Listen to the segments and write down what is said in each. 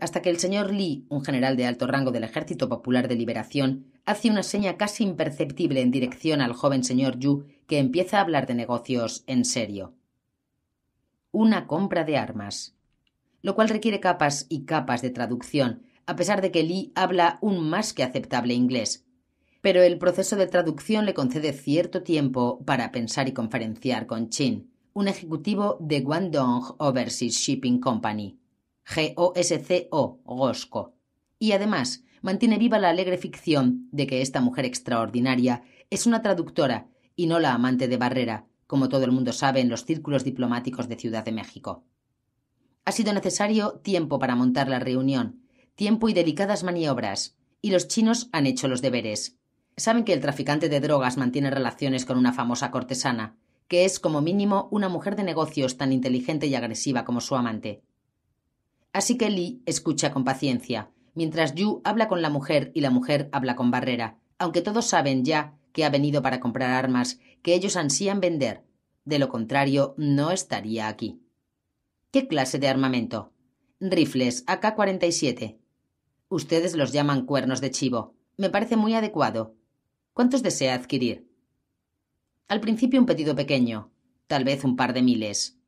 hasta que el señor Lee, un general de alto rango del Ejército Popular de Liberación, hace una seña casi imperceptible en dirección al joven señor Yu, que empieza a hablar de negocios en serio. Una compra de armas. Lo cual requiere capas y capas de traducción, a pesar de que Lee habla un más que aceptable inglés. Pero el proceso de traducción le concede cierto tiempo para pensar y conferenciar con Chin, un ejecutivo de Guangdong Overseas Shipping Company, GOSCO, GOSCO, y además mantiene viva la alegre ficción de que esta mujer extraordinaria es una traductora y no la amante de Barrera, como todo el mundo sabe en los círculos diplomáticos de Ciudad de México. Ha sido necesario tiempo para montar la reunión, tiempo y delicadas maniobras, y los chinos han hecho los deberes. Saben que el traficante de drogas mantiene relaciones con una famosa cortesana, que es como mínimo una mujer de negocios tan inteligente y agresiva como su amante. Así que Lee escucha con paciencia, mientras Yu habla con la mujer y la mujer habla con Barrera, aunque todos saben ya que ha venido para comprar armas que ellos ansían vender. De lo contrario, no estaría aquí. ¿Qué clase de armamento? Rifles AK-47. Ustedes los llaman cuernos de chivo. Me parece muy adecuado. ¿Cuántos desea adquirir? Al principio un pedido pequeño, tal vez un par de miles.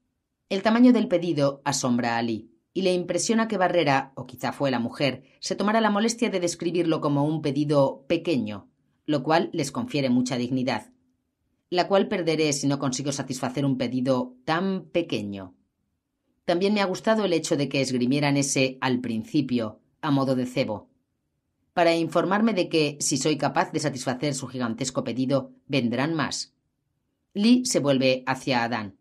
El tamaño del pedido asombra a Lee, y le impresiona que Barrera, o quizá fue la mujer, se tomara la molestia de describirlo como un pedido pequeño, lo cual les confiere mucha dignidad, la cual perderé si no consigo satisfacer un pedido tan pequeño. También me ha gustado el hecho de que esgrimieran ese al principio, a modo de cebo, para informarme de que, si soy capaz de satisfacer su gigantesco pedido, vendrán más. Lee se vuelve hacia Adán.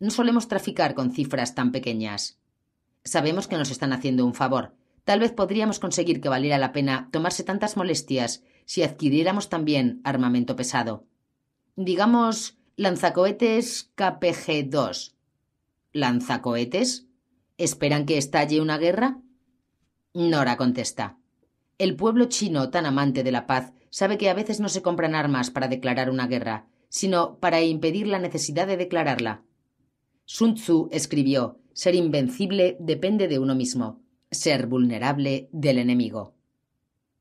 No solemos traficar con cifras tan pequeñas. Sabemos que nos están haciendo un favor. Tal vez podríamos conseguir que valiera la pena tomarse tantas molestias si adquiriéramos también armamento pesado. Digamos, lanzacohetes KPG-2. ¿Lanzacohetes? ¿Esperan que estalle una guerra? Nora contesta. El pueblo chino, tan amante de la paz, sabe que a veces no se compran armas para declarar una guerra, sino para impedir la necesidad de declararla. Sun Tzu escribió Ser invencible depende de uno mismo, ser vulnerable del enemigo.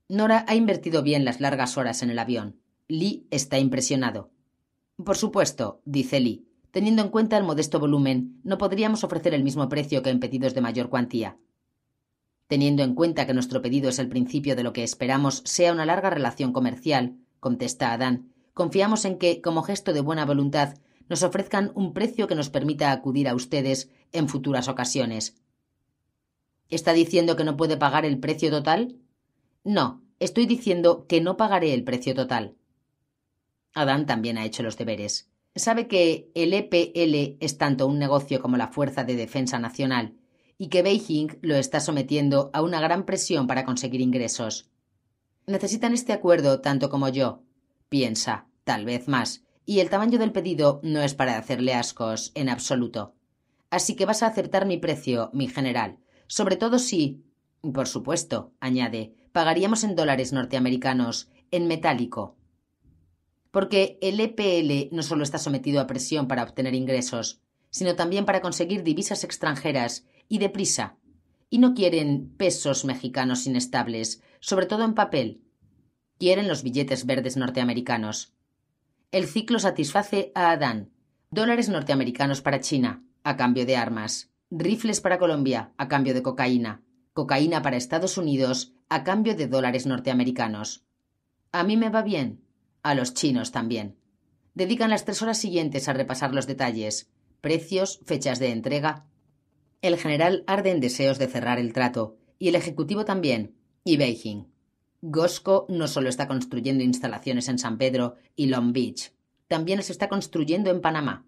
Nora ha invertido bien las largas horas en el avión. Lee está impresionado. Por supuesto, dice Lee, teniendo en cuenta el modesto volumen, no podríamos ofrecer el mismo precio que en pedidos de mayor cuantía. Teniendo en cuenta que nuestro pedido es el principio de lo que esperamos sea una larga relación comercial, contesta Adán, confiamos en que, como gesto de buena voluntad, nos ofrezcan un precio que nos permita acudir a ustedes en futuras ocasiones. ¿Está diciendo que no puede pagar el precio total? No, estoy diciendo que no pagaré el precio total. Adán también ha hecho los deberes. Sabe que el EPL es tanto un negocio como la Fuerza de Defensa Nacional y que Beijing lo está sometiendo a una gran presión para conseguir ingresos. Necesitan este acuerdo tanto como yo. Piensa, tal vez más, y el tamaño del pedido no es para hacerle ascos en absoluto. Así que vas a aceptar mi precio, mi general, sobre todo si. Por supuesto, añade, pagaríamos en dólares norteamericanos, en metálico. Porque el EPL no solo está sometido a presión para obtener ingresos, sino también para conseguir divisas extranjeras y deprisa. Y no quieren pesos mexicanos inestables, sobre todo en papel. Quieren los billetes verdes norteamericanos. El ciclo satisface a Adán. Dólares norteamericanos para China, a cambio de armas. Rifles para Colombia, a cambio de cocaína. Cocaína para Estados Unidos, a cambio de dólares norteamericanos. A mí me va bien. A los chinos también. Dedican las tres horas siguientes a repasar los detalles, precios, fechas de entrega, el general arde en deseos de cerrar el trato, y el ejecutivo también, y Beijing. Gosco no solo está construyendo instalaciones en San Pedro y Long Beach, también las está construyendo en Panamá.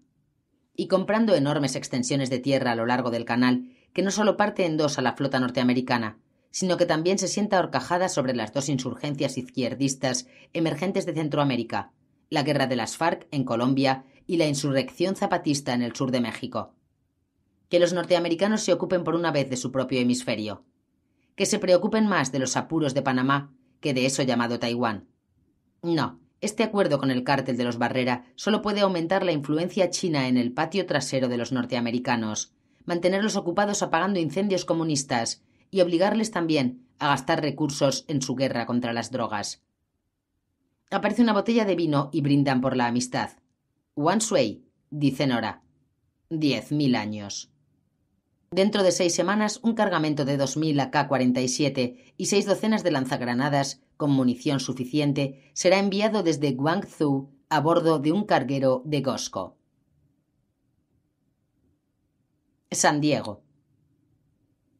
Y comprando enormes extensiones de tierra a lo largo del canal, que no solo parte en dos a la flota norteamericana, sino que también se sienta horcajada sobre las dos insurgencias izquierdistas emergentes de Centroamérica, la guerra de las FARC en Colombia y la insurrección zapatista en el sur de México que los norteamericanos se ocupen por una vez de su propio hemisferio, que se preocupen más de los apuros de Panamá que de eso llamado Taiwán. No, este acuerdo con el cártel de los Barrera solo puede aumentar la influencia china en el patio trasero de los norteamericanos, mantenerlos ocupados apagando incendios comunistas y obligarles también a gastar recursos en su guerra contra las drogas. Aparece una botella de vino y brindan por la amistad. One Sway, dice Nora. Diez mil años. Dentro de seis semanas, un cargamento de 2.000 AK-47 y seis docenas de lanzagranadas con munición suficiente será enviado desde Guangzhou a bordo de un carguero de Gosco. San Diego.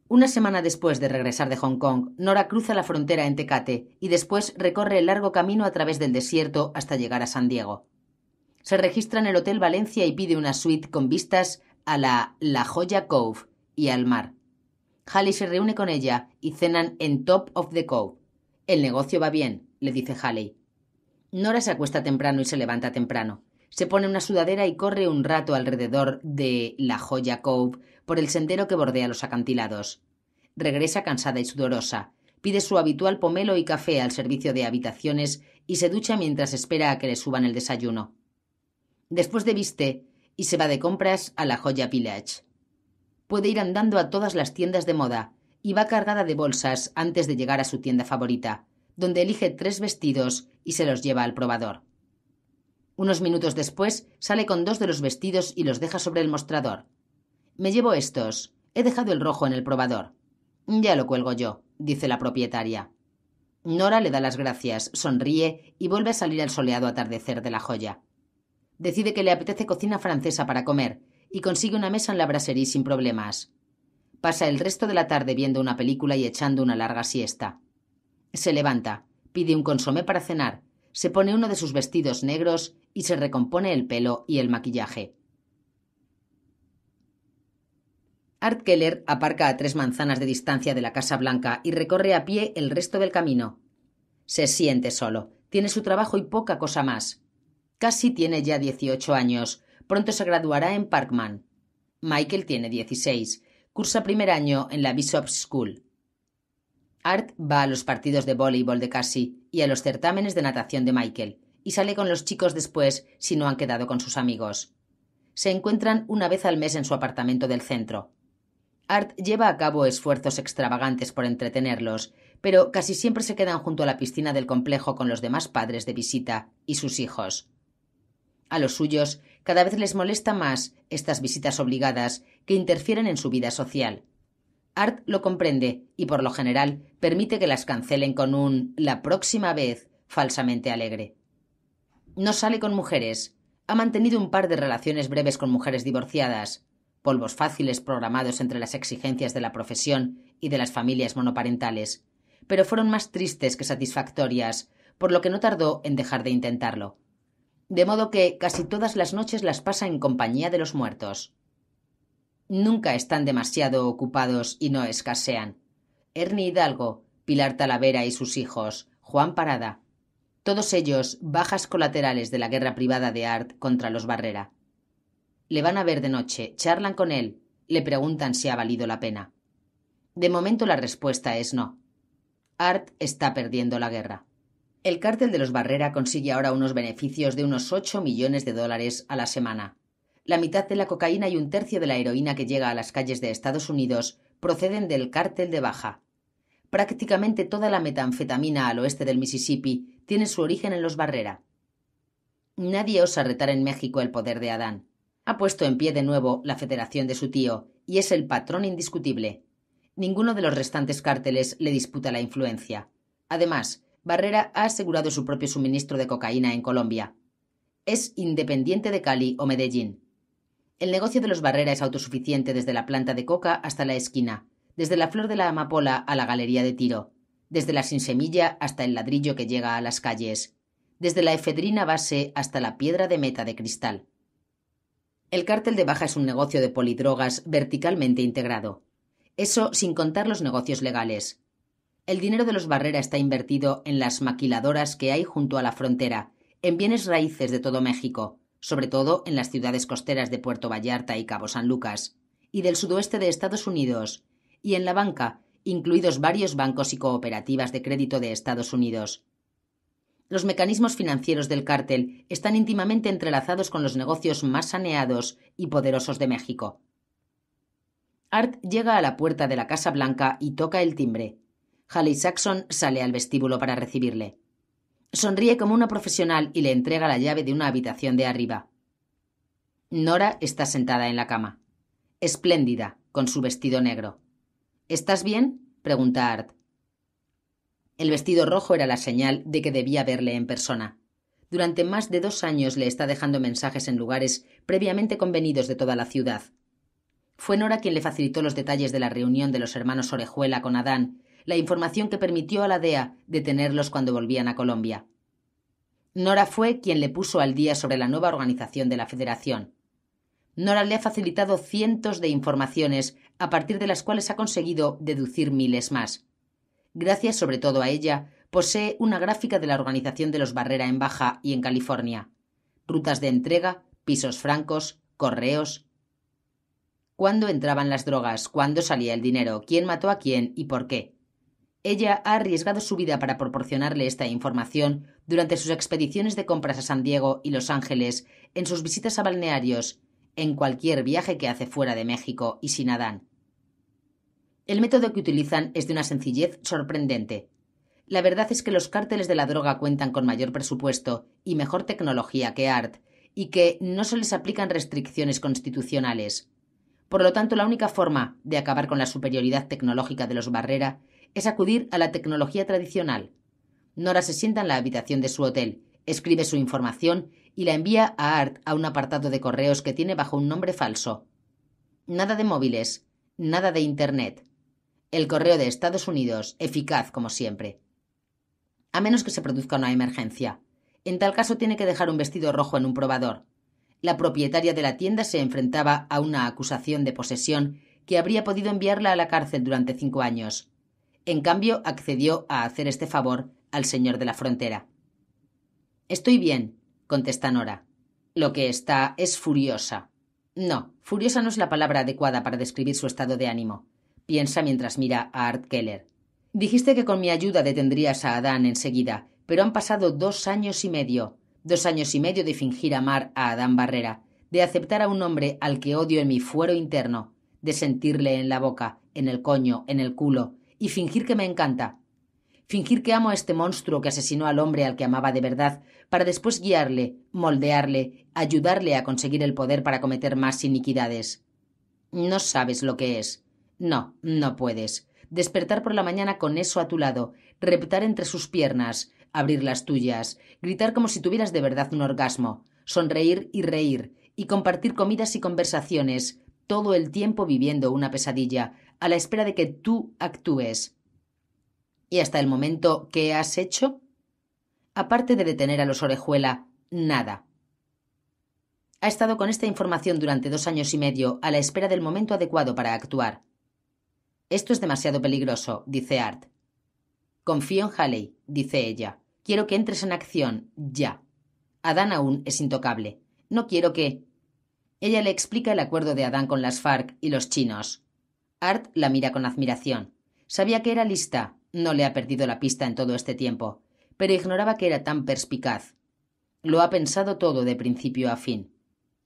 Una semana después de regresar de Hong Kong, Nora cruza la frontera en Tecate y después recorre el largo camino a través del desierto hasta llegar a San Diego. Se registra en el Hotel Valencia y pide una suite con vistas a la La Joya Cove y al mar. Halley se reúne con ella y cenan en Top of the Cove. El negocio va bien, le dice Halley. Nora se acuesta temprano y se levanta temprano. Se pone una sudadera y corre un rato alrededor de la Joya Cove por el sendero que bordea los acantilados. Regresa cansada y sudorosa. Pide su habitual pomelo y café al servicio de habitaciones y se ducha mientras espera a que le suban el desayuno. Después de viste y se va de compras a la Joya Village. Puede ir andando a todas las tiendas de moda y va cargada de bolsas antes de llegar a su tienda favorita, donde elige tres vestidos y se los lleva al probador. Unos minutos después sale con dos de los vestidos y los deja sobre el mostrador. Me llevo estos. He dejado el rojo en el probador. Ya lo cuelgo yo, dice la propietaria. Nora le da las gracias, sonríe y vuelve a salir al soleado atardecer de la joya. Decide que le apetece cocina francesa para comer y consigue una mesa en la brasserie sin problemas. Pasa el resto de la tarde viendo una película y echando una larga siesta. Se levanta, pide un consomé para cenar, se pone uno de sus vestidos negros y se recompone el pelo y el maquillaje. Art Keller aparca a tres manzanas de distancia de la Casa Blanca y recorre a pie el resto del camino. Se siente solo, tiene su trabajo y poca cosa más. Casi tiene ya dieciocho años, pronto se graduará en Parkman. Michael tiene dieciséis, cursa primer año en la Bishop's School. Art va a los partidos de voleibol de Cassie y a los certámenes de natación de Michael, y sale con los chicos después si no han quedado con sus amigos. Se encuentran una vez al mes en su apartamento del centro. Art lleva a cabo esfuerzos extravagantes por entretenerlos, pero casi siempre se quedan junto a la piscina del complejo con los demás padres de visita y sus hijos. A los suyos cada vez les molesta más estas visitas obligadas que interfieren en su vida social. Art lo comprende y por lo general permite que las cancelen con un la próxima vez falsamente alegre. No sale con mujeres. Ha mantenido un par de relaciones breves con mujeres divorciadas, polvos fáciles programados entre las exigencias de la profesión y de las familias monoparentales, pero fueron más tristes que satisfactorias, por lo que no tardó en dejar de intentarlo. De modo que casi todas las noches las pasa en compañía de los muertos. Nunca están demasiado ocupados y no escasean. Ernie Hidalgo, Pilar Talavera y sus hijos, Juan Parada. Todos ellos bajas colaterales de la guerra privada de Art contra los Barrera. Le van a ver de noche, charlan con él, le preguntan si ha valido la pena. De momento la respuesta es no. Art está perdiendo la guerra. El cártel de los Barrera consigue ahora unos beneficios de unos ocho millones de dólares a la semana. La mitad de la cocaína y un tercio de la heroína que llega a las calles de Estados Unidos proceden del cártel de Baja. Prácticamente toda la metanfetamina al oeste del Mississippi tiene su origen en los Barrera. Nadie osa retar en México el poder de Adán. Ha puesto en pie de nuevo la federación de su tío y es el patrón indiscutible. Ninguno de los restantes cárteles le disputa la influencia. Además, Barrera ha asegurado su propio suministro de cocaína en Colombia. Es independiente de Cali o Medellín. El negocio de los Barrera es autosuficiente desde la planta de coca hasta la esquina, desde la flor de la amapola a la galería de tiro, desde la sin semilla hasta el ladrillo que llega a las calles, desde la efedrina base hasta la piedra de meta de cristal. El cártel de Baja es un negocio de polidrogas verticalmente integrado. Eso sin contar los negocios legales. El dinero de los Barrera está invertido en las maquiladoras que hay junto a la frontera, en bienes raíces de todo México, sobre todo en las ciudades costeras de Puerto Vallarta y Cabo San Lucas, y del sudoeste de Estados Unidos, y en la banca, incluidos varios bancos y cooperativas de crédito de Estados Unidos. Los mecanismos financieros del cártel están íntimamente entrelazados con los negocios más saneados y poderosos de México. Art llega a la puerta de la Casa Blanca y toca el timbre. Halley Saxon sale al vestíbulo para recibirle. Sonríe como una profesional y le entrega la llave de una habitación de arriba. Nora está sentada en la cama. Espléndida, con su vestido negro. ¿Estás bien? pregunta Art. El vestido rojo era la señal de que debía verle en persona. Durante más de dos años le está dejando mensajes en lugares previamente convenidos de toda la ciudad. Fue Nora quien le facilitó los detalles de la reunión de los hermanos Orejuela con Adán, la información que permitió a la DEA detenerlos cuando volvían a Colombia. Nora fue quien le puso al día sobre la nueva organización de la Federación. Nora le ha facilitado cientos de informaciones a partir de las cuales ha conseguido deducir miles más. Gracias sobre todo a ella, posee una gráfica de la organización de los Barrera en Baja y en California. Rutas de entrega, pisos francos, correos. ¿Cuándo entraban las drogas? ¿Cuándo salía el dinero? ¿Quién mató a quién y por qué? Ella ha arriesgado su vida para proporcionarle esta información durante sus expediciones de compras a San Diego y Los Ángeles, en sus visitas a balnearios en cualquier viaje que hace fuera de México y sin Adán. El método que utilizan es de una sencillez sorprendente. La verdad es que los cárteles de la droga cuentan con mayor presupuesto y mejor tecnología que ART, y que no se les aplican restricciones constitucionales. Por lo tanto, la única forma de acabar con la superioridad tecnológica de los Barrera es acudir a la tecnología tradicional. Nora se sienta en la habitación de su hotel, escribe su información y la envía a Art a un apartado de correos que tiene bajo un nombre falso. Nada de móviles, nada de Internet. El correo de Estados Unidos, eficaz como siempre. A menos que se produzca una emergencia. En tal caso tiene que dejar un vestido rojo en un probador. La propietaria de la tienda se enfrentaba a una acusación de posesión que habría podido enviarla a la cárcel durante cinco años. En cambio, accedió a hacer este favor al señor de la frontera. Estoy bien, contesta Nora. Lo que está es furiosa. No, furiosa no es la palabra adecuada para describir su estado de ánimo. Piensa mientras mira a Art Keller. Dijiste que con mi ayuda detendrías a Adán enseguida, pero han pasado dos años y medio. Dos años y medio de fingir amar a Adán Barrera, de aceptar a un hombre al que odio en mi fuero interno, de sentirle en la boca, en el coño, en el culo, y fingir que me encanta, fingir que amo a este monstruo que asesinó al hombre al que amaba de verdad, para después guiarle, moldearle, ayudarle a conseguir el poder para cometer más iniquidades. No sabes lo que es. No, no puedes. Despertar por la mañana con eso a tu lado, reptar entre sus piernas, abrir las tuyas, gritar como si tuvieras de verdad un orgasmo, sonreír y reír, y compartir comidas y conversaciones, todo el tiempo viviendo una pesadilla, a la espera de que tú actúes, ¿Y hasta el momento qué has hecho? Aparte de detener a los orejuela, nada. Ha estado con esta información durante dos años y medio a la espera del momento adecuado para actuar. Esto es demasiado peligroso, dice Art. Confío en Halley, dice ella. Quiero que entres en acción, ya. Adán aún es intocable. No quiero que. Ella le explica el acuerdo de Adán con las FARC y los chinos. Art la mira con admiración. Sabía que era lista, no le ha perdido la pista en todo este tiempo, pero ignoraba que era tan perspicaz. Lo ha pensado todo de principio a fin.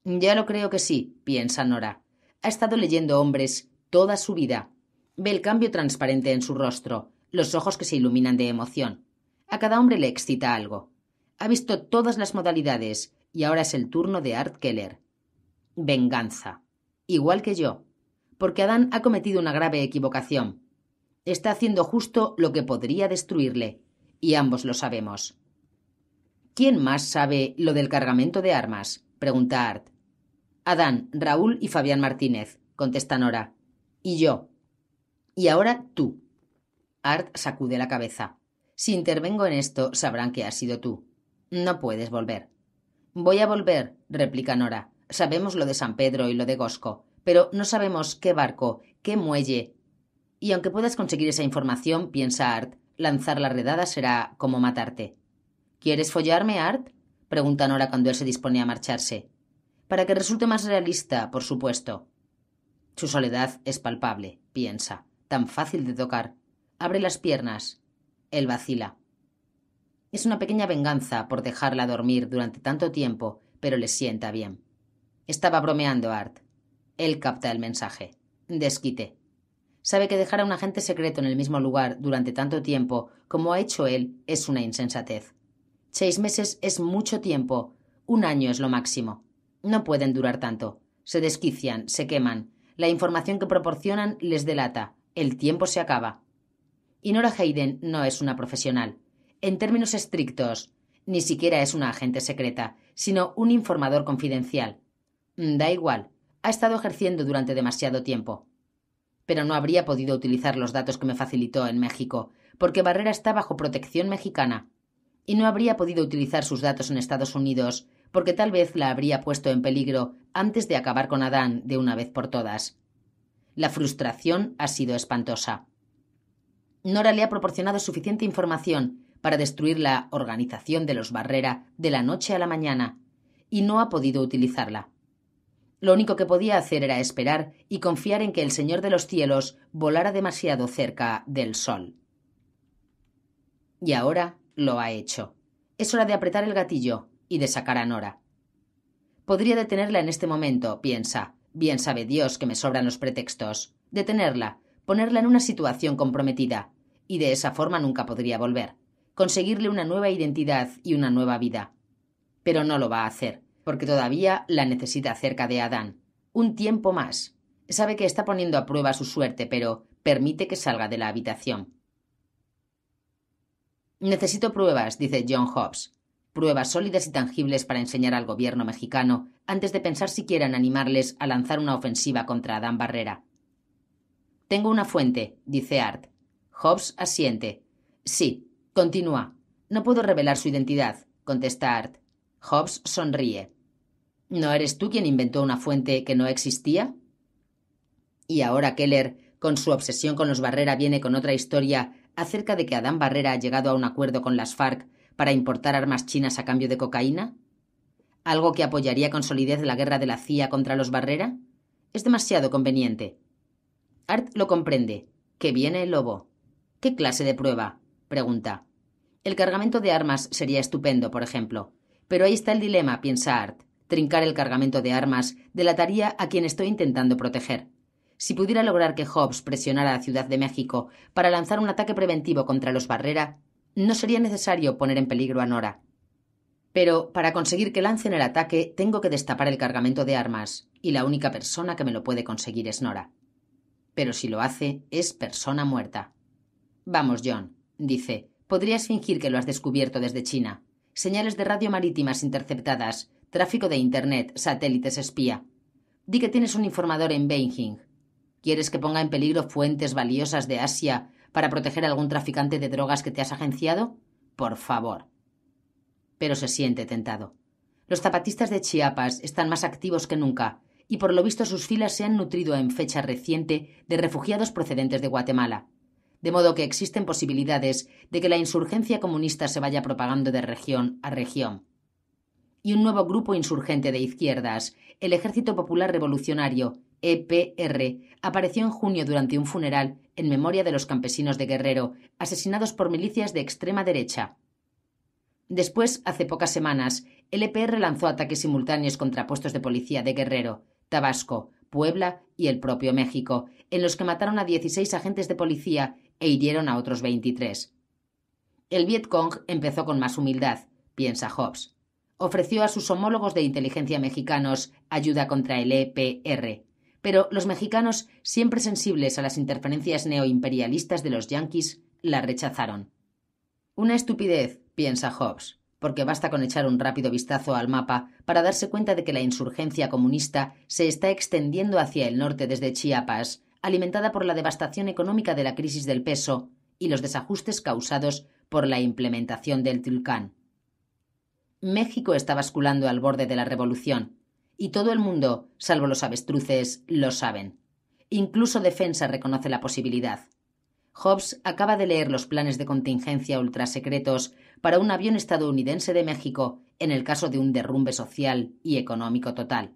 Ya lo creo que sí, piensa Nora. Ha estado leyendo hombres toda su vida. Ve el cambio transparente en su rostro, los ojos que se iluminan de emoción. A cada hombre le excita algo. Ha visto todas las modalidades y ahora es el turno de Art Keller. Venganza. Igual que yo. Porque Adán ha cometido una grave equivocación está haciendo justo lo que podría destruirle, y ambos lo sabemos. ¿Quién más sabe lo del cargamento de armas? pregunta Art. Adán, Raúl y Fabián Martínez, contesta Nora. Y yo. Y ahora tú. Art sacude la cabeza. Si intervengo en esto, sabrán que has sido tú. No puedes volver. Voy a volver, replica Nora. Sabemos lo de San Pedro y lo de Gosco, pero no sabemos qué barco, qué muelle, y aunque puedas conseguir esa información, piensa Art, lanzar la redada será como matarte. ¿Quieres follarme, Art? pregunta Nora cuando él se dispone a marcharse. Para que resulte más realista, por supuesto. Su soledad es palpable, piensa, tan fácil de tocar. Abre las piernas. Él vacila. Es una pequeña venganza por dejarla dormir durante tanto tiempo, pero le sienta bien. Estaba bromeando Art. Él capta el mensaje. Desquite. Sabe que dejar a un agente secreto en el mismo lugar durante tanto tiempo como ha hecho él es una insensatez. Seis meses es mucho tiempo. Un año es lo máximo. No pueden durar tanto. Se desquician, se queman. La información que proporcionan les delata. El tiempo se acaba. Y Nora Hayden no es una profesional. En términos estrictos, ni siquiera es una agente secreta, sino un informador confidencial. Da igual. Ha estado ejerciendo durante demasiado tiempo. Pero no habría podido utilizar los datos que me facilitó en México, porque Barrera está bajo protección mexicana. Y no habría podido utilizar sus datos en Estados Unidos, porque tal vez la habría puesto en peligro antes de acabar con Adán de una vez por todas. La frustración ha sido espantosa. Nora le ha proporcionado suficiente información para destruir la organización de los Barrera de la noche a la mañana, y no ha podido utilizarla. Lo único que podía hacer era esperar y confiar en que el Señor de los cielos volara demasiado cerca del sol. Y ahora lo ha hecho. Es hora de apretar el gatillo y de sacar a Nora. Podría detenerla en este momento, piensa. Bien sabe Dios que me sobran los pretextos. Detenerla, ponerla en una situación comprometida, y de esa forma nunca podría volver. Conseguirle una nueva identidad y una nueva vida. Pero no lo va a hacer porque todavía la necesita cerca de Adán. Un tiempo más. Sabe que está poniendo a prueba su suerte, pero permite que salga de la habitación. Necesito pruebas, dice John Hobbes. Pruebas sólidas y tangibles para enseñar al gobierno mexicano antes de pensar siquiera en animarles a lanzar una ofensiva contra Adán Barrera. Tengo una fuente, dice Art. Hobbes asiente. Sí, continúa. No puedo revelar su identidad, contesta Art. Hobbes sonríe. ¿No eres tú quien inventó una fuente que no existía? Y ahora Keller, con su obsesión con los Barrera, viene con otra historia acerca de que Adán Barrera ha llegado a un acuerdo con las FARC para importar armas chinas a cambio de cocaína? ¿Algo que apoyaría con solidez la guerra de la CIA contra los Barrera? Es demasiado conveniente. Art lo comprende. Que viene el lobo. ¿Qué clase de prueba? pregunta. El cargamento de armas sería estupendo, por ejemplo. Pero ahí está el dilema, piensa Art. Trincar el cargamento de armas delataría a quien estoy intentando proteger. Si pudiera lograr que Hobbes presionara a Ciudad de México para lanzar un ataque preventivo contra los Barrera, no sería necesario poner en peligro a Nora. Pero para conseguir que lancen el ataque tengo que destapar el cargamento de armas, y la única persona que me lo puede conseguir es Nora. Pero si lo hace, es persona muerta. Vamos, John, dice, podrías fingir que lo has descubierto desde China. Señales de radio marítimas interceptadas, Tráfico de Internet, satélites espía. Di que tienes un informador en Beijing. ¿Quieres que ponga en peligro fuentes valiosas de Asia para proteger a algún traficante de drogas que te has agenciado? Por favor. Pero se siente tentado. Los zapatistas de Chiapas están más activos que nunca, y por lo visto sus filas se han nutrido en fecha reciente de refugiados procedentes de Guatemala. De modo que existen posibilidades de que la insurgencia comunista se vaya propagando de región a región y un nuevo grupo insurgente de izquierdas, el Ejército Popular Revolucionario, EPR, apareció en junio durante un funeral en memoria de los campesinos de Guerrero, asesinados por milicias de extrema derecha. Después, hace pocas semanas, el EPR lanzó ataques simultáneos contra puestos de policía de Guerrero, Tabasco, Puebla y el propio México, en los que mataron a 16 agentes de policía e hirieron a otros 23. El Vietcong empezó con más humildad, piensa Hobbes ofreció a sus homólogos de inteligencia mexicanos ayuda contra el EPR, pero los mexicanos, siempre sensibles a las interferencias neoimperialistas de los yanquis, la rechazaron. Una estupidez, piensa Hobbes, porque basta con echar un rápido vistazo al mapa para darse cuenta de que la insurgencia comunista se está extendiendo hacia el norte desde Chiapas, alimentada por la devastación económica de la crisis del peso y los desajustes causados por la implementación del Tulcán. México está basculando al borde de la revolución, y todo el mundo, salvo los avestruces, lo saben. Incluso Defensa reconoce la posibilidad. Hobbes acaba de leer los planes de contingencia ultrasecretos para un avión estadounidense de México en el caso de un derrumbe social y económico total.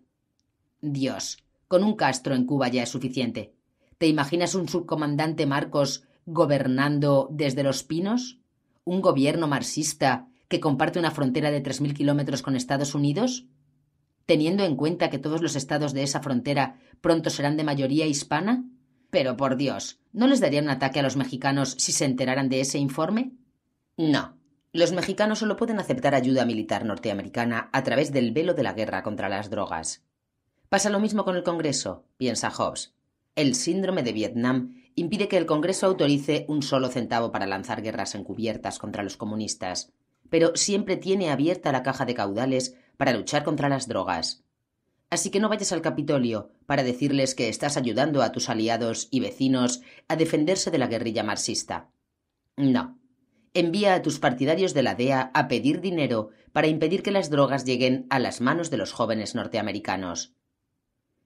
Dios, con un Castro en Cuba ya es suficiente. ¿Te imaginas un subcomandante Marcos gobernando desde los pinos? ¿Un gobierno marxista que comparte una frontera de 3.000 kilómetros con Estados Unidos? teniendo en cuenta que todos los estados de esa frontera pronto serán de mayoría hispana? Pero por Dios, ¿no les daría un ataque a los mexicanos si se enteraran de ese informe? No. Los mexicanos solo pueden aceptar ayuda militar norteamericana a través del velo de la guerra contra las drogas. Pasa lo mismo con el Congreso, piensa Hobbes. El síndrome de Vietnam impide que el Congreso autorice un solo centavo para lanzar guerras encubiertas contra los comunistas, pero siempre tiene abierta la caja de caudales para luchar contra las drogas. Así que no vayas al Capitolio para decirles que estás ayudando a tus aliados y vecinos a defenderse de la guerrilla marxista. No. Envía a tus partidarios de la DEA a pedir dinero para impedir que las drogas lleguen a las manos de los jóvenes norteamericanos.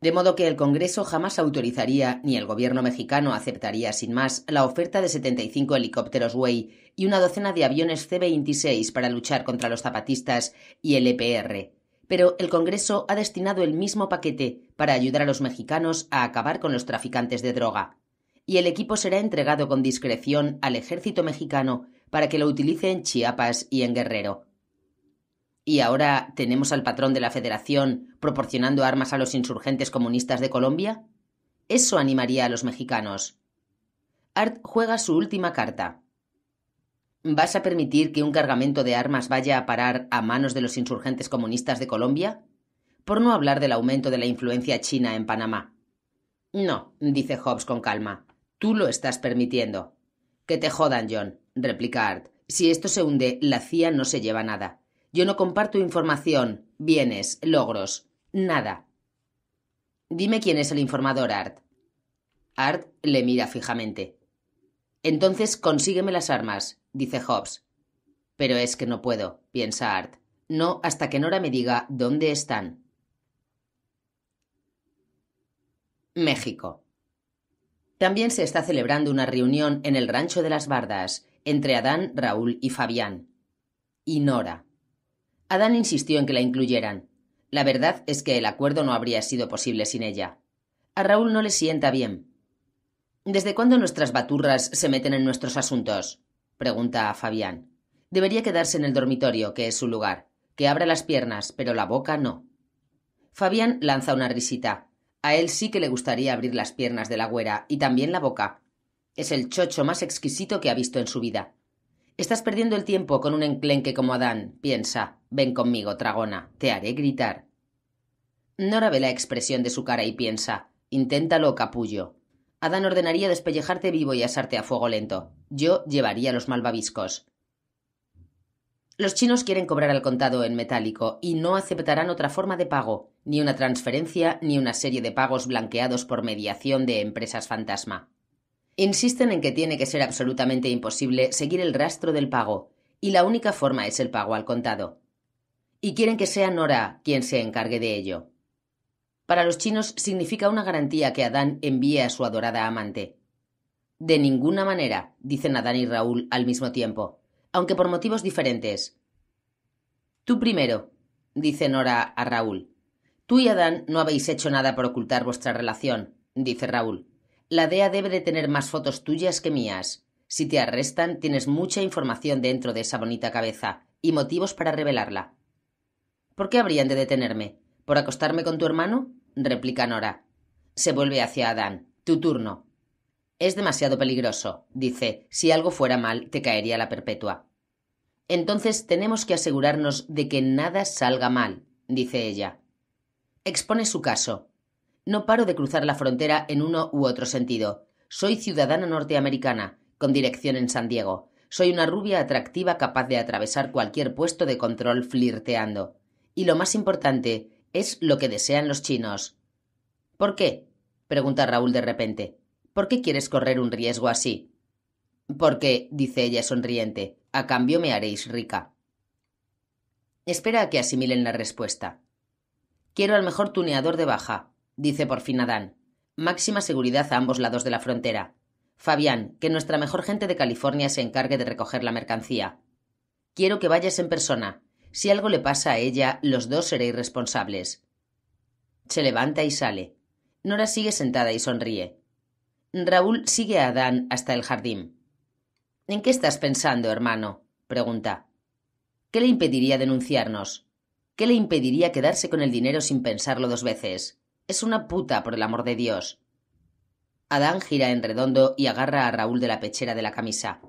De modo que el Congreso jamás autorizaría ni el gobierno mexicano aceptaría sin más la oferta de 75 helicópteros Way y una docena de aviones C-26 para luchar contra los zapatistas y el EPR, pero el Congreso ha destinado el mismo paquete para ayudar a los mexicanos a acabar con los traficantes de droga, y el equipo será entregado con discreción al ejército mexicano para que lo utilice en Chiapas y en Guerrero. ¿Y ahora tenemos al patrón de la Federación proporcionando armas a los insurgentes comunistas de Colombia? Eso animaría a los mexicanos. Art juega su última carta. ¿Vas a permitir que un cargamento de armas vaya a parar a manos de los insurgentes comunistas de Colombia? Por no hablar del aumento de la influencia china en Panamá. No, dice Hobbes con calma. Tú lo estás permitiendo. Que te jodan, John, replica Art. Si esto se hunde, la CIA no se lleva nada. Yo no comparto información, bienes, logros, nada. Dime quién es el informador, Art. Art le mira fijamente. Entonces consígueme las armas, dice Hobbes. Pero es que no puedo, piensa Art. No hasta que Nora me diga dónde están. México. También se está celebrando una reunión en el rancho de las Bardas entre Adán, Raúl y Fabián. Y Nora. Adán insistió en que la incluyeran. La verdad es que el acuerdo no habría sido posible sin ella. A Raúl no le sienta bien. ¿Desde cuándo nuestras baturras se meten en nuestros asuntos? pregunta a Fabián. Debería quedarse en el dormitorio, que es su lugar. Que abra las piernas, pero la boca no. Fabián lanza una risita. A él sí que le gustaría abrir las piernas de la güera y también la boca. Es el chocho más exquisito que ha visto en su vida. Estás perdiendo el tiempo con un enclenque como Adán, piensa. Ven conmigo, tragona, te haré gritar. Nora ve la expresión de su cara y piensa. Inténtalo, capullo. Adán ordenaría despellejarte vivo y asarte a fuego lento. Yo llevaría los malvaviscos. Los chinos quieren cobrar al contado en metálico y no aceptarán otra forma de pago, ni una transferencia ni una serie de pagos blanqueados por mediación de empresas fantasma. Insisten en que tiene que ser absolutamente imposible seguir el rastro del pago, y la única forma es el pago al contado. Y quieren que sea Nora quien se encargue de ello. Para los chinos significa una garantía que Adán envíe a su adorada amante. De ninguna manera, dicen Adán y Raúl al mismo tiempo, aunque por motivos diferentes. Tú primero, dice Nora a Raúl. Tú y Adán no habéis hecho nada por ocultar vuestra relación, dice Raúl. La DEA debe de tener más fotos tuyas que mías. Si te arrestan, tienes mucha información dentro de esa bonita cabeza y motivos para revelarla. ¿Por qué habrían de detenerme? ¿Por acostarme con tu hermano? replica Nora. Se vuelve hacia Adán. Tu turno. Es demasiado peligroso, dice. Si algo fuera mal, te caería la perpetua. Entonces tenemos que asegurarnos de que nada salga mal, dice ella. Expone su caso. No paro de cruzar la frontera en uno u otro sentido. Soy ciudadana norteamericana, con dirección en San Diego. Soy una rubia atractiva capaz de atravesar cualquier puesto de control flirteando. Y lo más importante, es lo que desean los chinos. ¿Por qué? pregunta Raúl de repente. ¿Por qué quieres correr un riesgo así? Porque, dice ella sonriente, a cambio me haréis rica. Espera a que asimilen la respuesta. Quiero al mejor tuneador de baja, dice por fin Adán. Máxima seguridad a ambos lados de la frontera. Fabián, que nuestra mejor gente de California se encargue de recoger la mercancía. Quiero que vayas en persona, si algo le pasa a ella, los dos seréis responsables. Se levanta y sale. Nora sigue sentada y sonríe. Raúl sigue a Adán hasta el jardín. ¿En qué estás pensando, hermano? pregunta. ¿Qué le impediría denunciarnos? ¿Qué le impediría quedarse con el dinero sin pensarlo dos veces? Es una puta, por el amor de Dios. Adán gira en redondo y agarra a Raúl de la pechera de la camisa.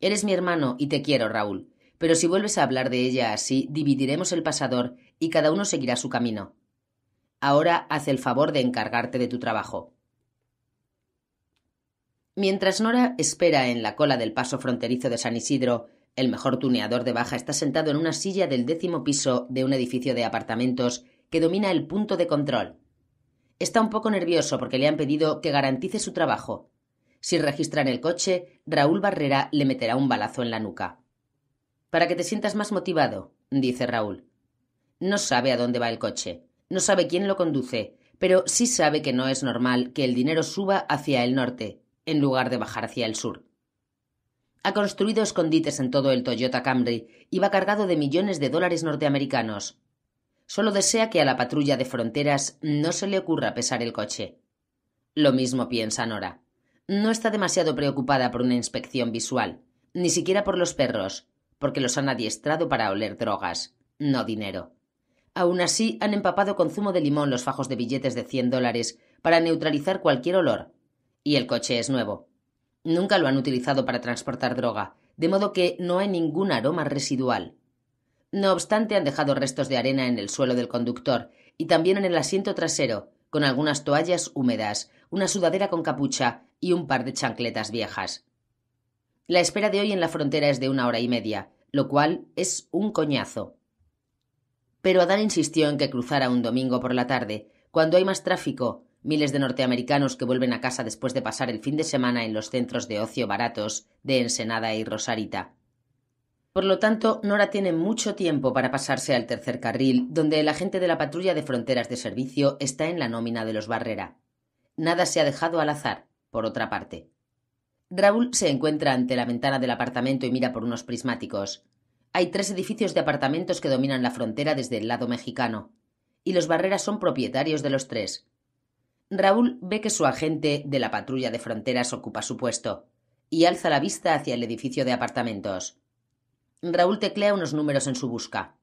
Eres mi hermano y te quiero, Raúl. Pero si vuelves a hablar de ella así, dividiremos el pasador y cada uno seguirá su camino. Ahora haz el favor de encargarte de tu trabajo. Mientras Nora espera en la cola del paso fronterizo de San Isidro, el mejor tuneador de baja está sentado en una silla del décimo piso de un edificio de apartamentos que domina el punto de control. Está un poco nervioso porque le han pedido que garantice su trabajo. Si registran el coche, Raúl Barrera le meterá un balazo en la nuca. Para que te sientas más motivado, dice Raúl. No sabe a dónde va el coche, no sabe quién lo conduce, pero sí sabe que no es normal que el dinero suba hacia el norte, en lugar de bajar hacia el sur. Ha construido escondites en todo el Toyota Camry y va cargado de millones de dólares norteamericanos. Solo desea que a la patrulla de fronteras no se le ocurra pesar el coche. Lo mismo piensa Nora. No está demasiado preocupada por una inspección visual, ni siquiera por los perros, porque los han adiestrado para oler drogas, no dinero. Aún así, han empapado con zumo de limón los fajos de billetes de cien dólares para neutralizar cualquier olor. Y el coche es nuevo. Nunca lo han utilizado para transportar droga, de modo que no hay ningún aroma residual. No obstante, han dejado restos de arena en el suelo del conductor y también en el asiento trasero, con algunas toallas húmedas, una sudadera con capucha y un par de chancletas viejas. La espera de hoy en la frontera es de una hora y media, lo cual es un coñazo. Pero Adán insistió en que cruzara un domingo por la tarde, cuando hay más tráfico, miles de norteamericanos que vuelven a casa después de pasar el fin de semana en los centros de ocio baratos de Ensenada y Rosarita. Por lo tanto, Nora tiene mucho tiempo para pasarse al tercer carril, donde el agente de la patrulla de fronteras de servicio está en la nómina de los Barrera. Nada se ha dejado al azar, por otra parte. Raúl se encuentra ante la ventana del apartamento y mira por unos prismáticos. Hay tres edificios de apartamentos que dominan la frontera desde el lado mexicano, y los Barrera son propietarios de los tres. Raúl ve que su agente de la patrulla de fronteras ocupa su puesto y alza la vista hacia el edificio de apartamentos. Raúl teclea unos números en su busca.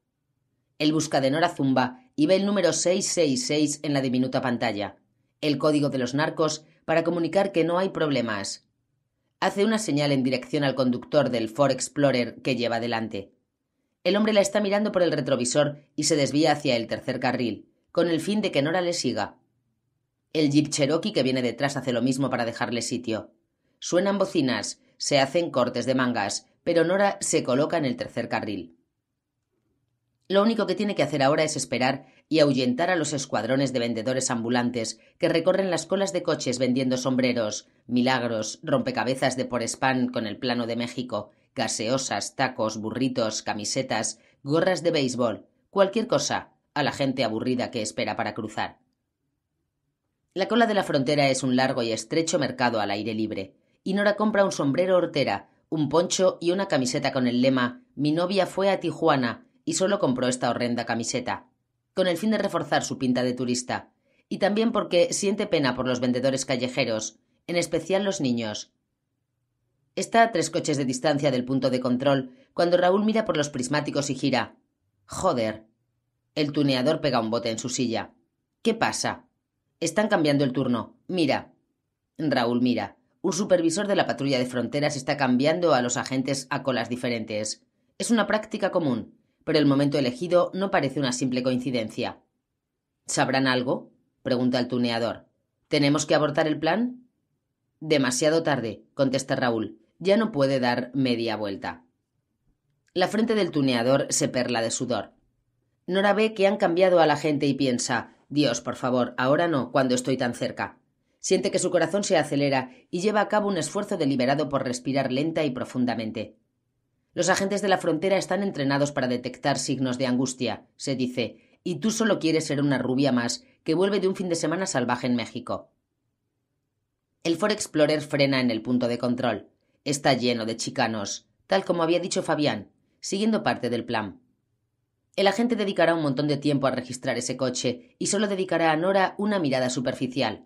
Él busca de Nora Zumba y ve el número 666 en la diminuta pantalla, el código de los narcos para comunicar que no hay problemas. Hace una señal en dirección al conductor del Ford Explorer que lleva delante. El hombre la está mirando por el retrovisor y se desvía hacia el tercer carril, con el fin de que Nora le siga. El jeep Cherokee que viene detrás hace lo mismo para dejarle sitio. Suenan bocinas, se hacen cortes de mangas, pero Nora se coloca en el tercer carril. Lo único que tiene que hacer ahora es esperar y ahuyentar a los escuadrones de vendedores ambulantes que recorren las colas de coches vendiendo sombreros, milagros, rompecabezas de por spam con el plano de México, gaseosas, tacos, burritos, camisetas, gorras de béisbol, cualquier cosa, a la gente aburrida que espera para cruzar. La cola de la frontera es un largo y estrecho mercado al aire libre, y Nora compra un sombrero hortera, un poncho y una camiseta con el lema Mi novia fue a Tijuana y solo compró esta horrenda camiseta, con el fin de reforzar su pinta de turista, y también porque siente pena por los vendedores callejeros, en especial los niños. Está a tres coches de distancia del punto de control cuando Raúl mira por los prismáticos y gira. Joder. El tuneador pega un bote en su silla. ¿Qué pasa? Están cambiando el turno. Mira. Raúl mira. Un supervisor de la patrulla de fronteras está cambiando a los agentes a colas diferentes. Es una práctica común, pero el momento elegido no parece una simple coincidencia. ¿Sabrán algo? pregunta el tuneador. ¿Tenemos que abortar el plan? Demasiado tarde, contesta Raúl. Ya no puede dar media vuelta. La frente del tuneador se perla de sudor. Nora ve que han cambiado a la gente y piensa Dios, por favor, ahora no, cuando estoy tan cerca. Siente que su corazón se acelera y lleva a cabo un esfuerzo deliberado por respirar lenta y profundamente. Los agentes de la frontera están entrenados para detectar signos de angustia, se dice, y tú solo quieres ser una rubia más que vuelve de un fin de semana salvaje en México. El Ford Explorer frena en el punto de control. Está lleno de chicanos, tal como había dicho Fabián, siguiendo parte del plan. El agente dedicará un montón de tiempo a registrar ese coche y solo dedicará a Nora una mirada superficial.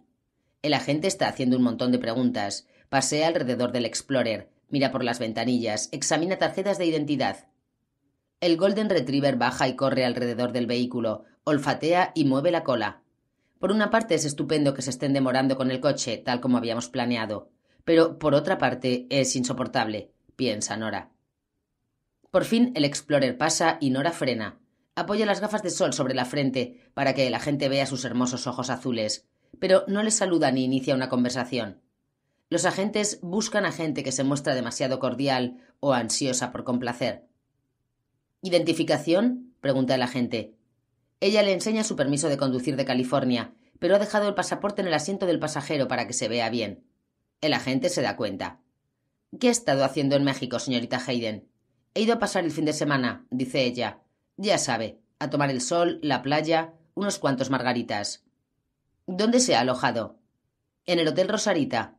El agente está haciendo un montón de preguntas, pasea alrededor del Explorer, mira por las ventanillas, examina tarjetas de identidad. El Golden Retriever baja y corre alrededor del vehículo, olfatea y mueve la cola. Por una parte es estupendo que se estén demorando con el coche, tal como habíamos planeado, pero por otra parte es insoportable, piensa Nora. Por fin el Explorer pasa y Nora frena. Apoya las gafas de sol sobre la frente para que la gente vea sus hermosos ojos azules, pero no les saluda ni inicia una conversación. Los agentes buscan a gente que se muestra demasiado cordial o ansiosa por complacer. ¿Identificación? pregunta el agente. Ella le enseña su permiso de conducir de California, pero ha dejado el pasaporte en el asiento del pasajero para que se vea bien. El agente se da cuenta. ¿Qué ha estado haciendo en México, señorita Hayden? He ido a pasar el fin de semana, dice ella. Ya sabe, a tomar el sol, la playa, unos cuantos margaritas. ¿Dónde se ha alojado? En el Hotel Rosarita.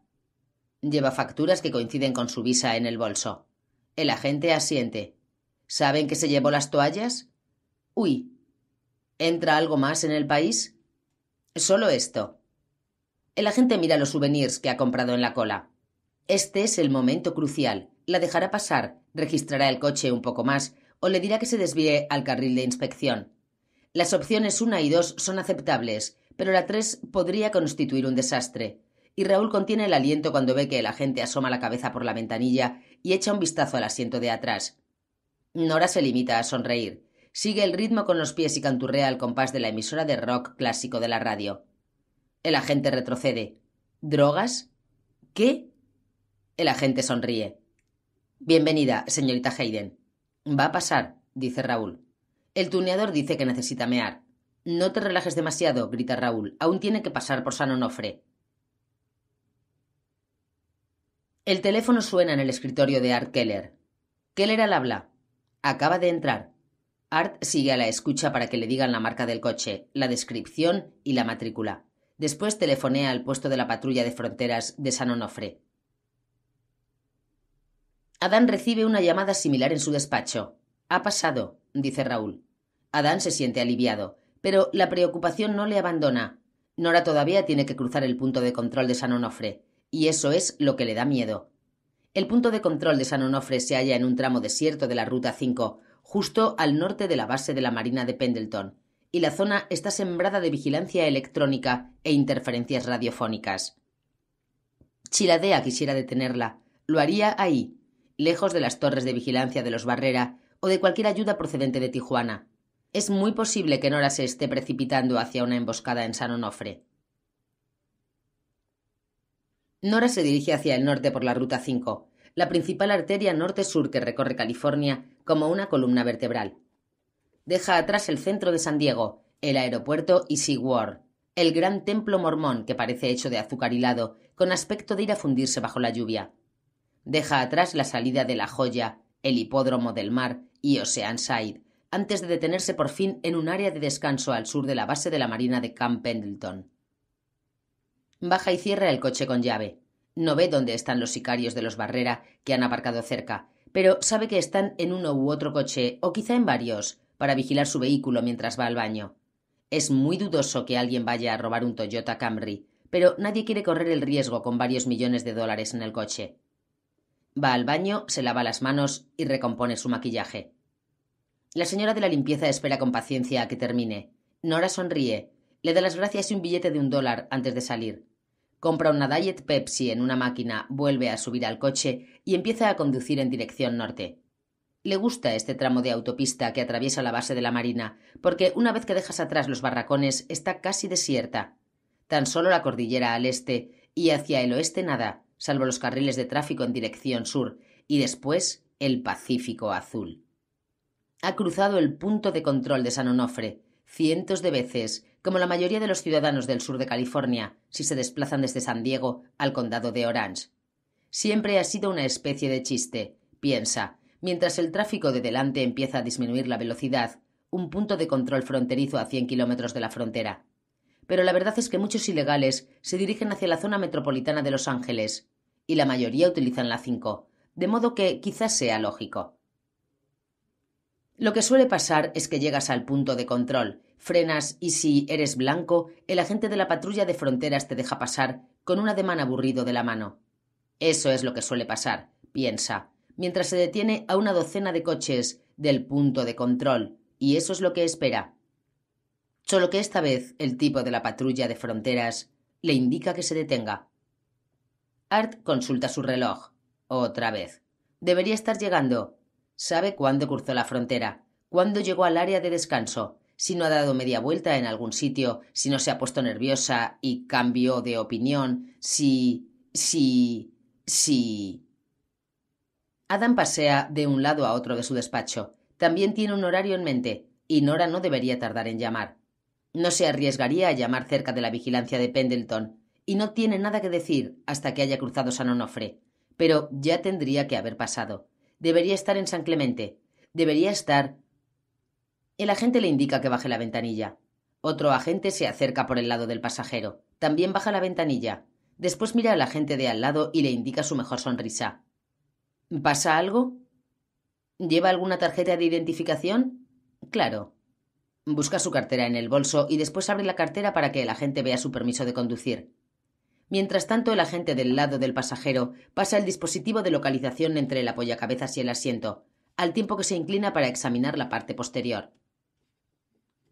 Lleva facturas que coinciden con su visa en el bolso. El agente asiente. ¿Saben que se llevó las toallas? Uy. ¿Entra algo más en el país? Solo esto. El agente mira los souvenirs que ha comprado en la cola. Este es el momento crucial. La dejará pasar, registrará el coche un poco más o le dirá que se desvíe al carril de inspección. Las opciones una y dos son aceptables, pero la tres podría constituir un desastre. Y Raúl contiene el aliento cuando ve que el agente asoma la cabeza por la ventanilla y echa un vistazo al asiento de atrás. Nora se limita a sonreír. Sigue el ritmo con los pies y canturrea al compás de la emisora de rock clásico de la radio. El agente retrocede. ¿Drogas? ¿Qué? El agente sonríe. Bienvenida, señorita Hayden. Va a pasar, dice Raúl. El tuneador dice que necesita mear. No te relajes demasiado, grita Raúl. Aún tiene que pasar por San Onofre. El teléfono suena en el escritorio de Art Keller. Keller al habla. Acaba de entrar. Art sigue a la escucha para que le digan la marca del coche, la descripción y la matrícula. Después telefonea al puesto de la patrulla de fronteras de San Onofre. Adán recibe una llamada similar en su despacho. Ha pasado, dice Raúl. Adán se siente aliviado, pero la preocupación no le abandona. Nora todavía tiene que cruzar el punto de control de San Onofre, y eso es lo que le da miedo. El punto de control de San Onofre se halla en un tramo desierto de la Ruta 5, justo al norte de la base de la Marina de Pendleton, y la zona está sembrada de vigilancia electrónica e interferencias radiofónicas. Chiladea quisiera detenerla. Lo haría ahí, lejos de las torres de vigilancia de los Barrera o de cualquier ayuda procedente de Tijuana. Es muy posible que Nora se esté precipitando hacia una emboscada en San Onofre. Nora se dirige hacia el norte por la Ruta 5, la principal arteria norte-sur que recorre California como una columna vertebral. Deja atrás el centro de San Diego, el aeropuerto y SeaWorld, el gran templo mormón que parece hecho de azúcar hilado, con aspecto de ir a fundirse bajo la lluvia. Deja atrás la salida de La Joya, el hipódromo del mar y Oceanside, antes de detenerse por fin en un área de descanso al sur de la base de la Marina de Camp Pendleton. Baja y cierra el coche con llave. No ve dónde están los sicarios de los Barrera que han aparcado cerca, pero sabe que están en uno u otro coche, o quizá en varios, para vigilar su vehículo mientras va al baño. Es muy dudoso que alguien vaya a robar un Toyota Camry, pero nadie quiere correr el riesgo con varios millones de dólares en el coche. Va al baño, se lava las manos y recompone su maquillaje. La señora de la limpieza espera con paciencia a que termine. Nora sonríe, le da las gracias y un billete de un dólar antes de salir. Compra una Diet Pepsi en una máquina, vuelve a subir al coche y empieza a conducir en dirección norte. Le gusta este tramo de autopista que atraviesa la base de la Marina, porque una vez que dejas atrás los barracones está casi desierta. Tan solo la cordillera al este y hacia el oeste nada, salvo los carriles de tráfico en dirección sur, y después el Pacífico Azul. Ha cruzado el punto de control de San Onofre cientos de veces, como la mayoría de los ciudadanos del sur de California, si se desplazan desde San Diego al condado de Orange. Siempre ha sido una especie de chiste, piensa, mientras el tráfico de delante empieza a disminuir la velocidad, un punto de control fronterizo a cien kilómetros de la frontera. Pero la verdad es que muchos ilegales se dirigen hacia la zona metropolitana de Los Ángeles, y la mayoría utilizan la 5, de modo que quizás sea lógico. Lo que suele pasar es que llegas al punto de control, frenas y si eres blanco, el agente de la patrulla de fronteras te deja pasar con un ademán aburrido de la mano. Eso es lo que suele pasar, piensa, mientras se detiene a una docena de coches del punto de control, y eso es lo que espera. Solo que esta vez el tipo de la patrulla de fronteras le indica que se detenga. Art consulta su reloj. Otra vez. Debería estar llegando. Sabe cuándo cruzó la frontera, cuándo llegó al área de descanso, si no ha dado media vuelta en algún sitio, si no se ha puesto nerviosa y cambió de opinión, si. si. si. Adam pasea de un lado a otro de su despacho. También tiene un horario en mente, y Nora no debería tardar en llamar. No se arriesgaría a llamar cerca de la vigilancia de Pendleton, y no tiene nada que decir hasta que haya cruzado San Onofre. Pero ya tendría que haber pasado. Debería estar en San Clemente. Debería estar el agente le indica que baje la ventanilla. Otro agente se acerca por el lado del pasajero. También baja la ventanilla. Después mira al agente de al lado y le indica su mejor sonrisa. ¿Pasa algo? ¿Lleva alguna tarjeta de identificación? Claro. Busca su cartera en el bolso y después abre la cartera para que el agente vea su permiso de conducir. Mientras tanto, el agente del lado del pasajero pasa el dispositivo de localización entre el apoyacabezas y el asiento, al tiempo que se inclina para examinar la parte posterior.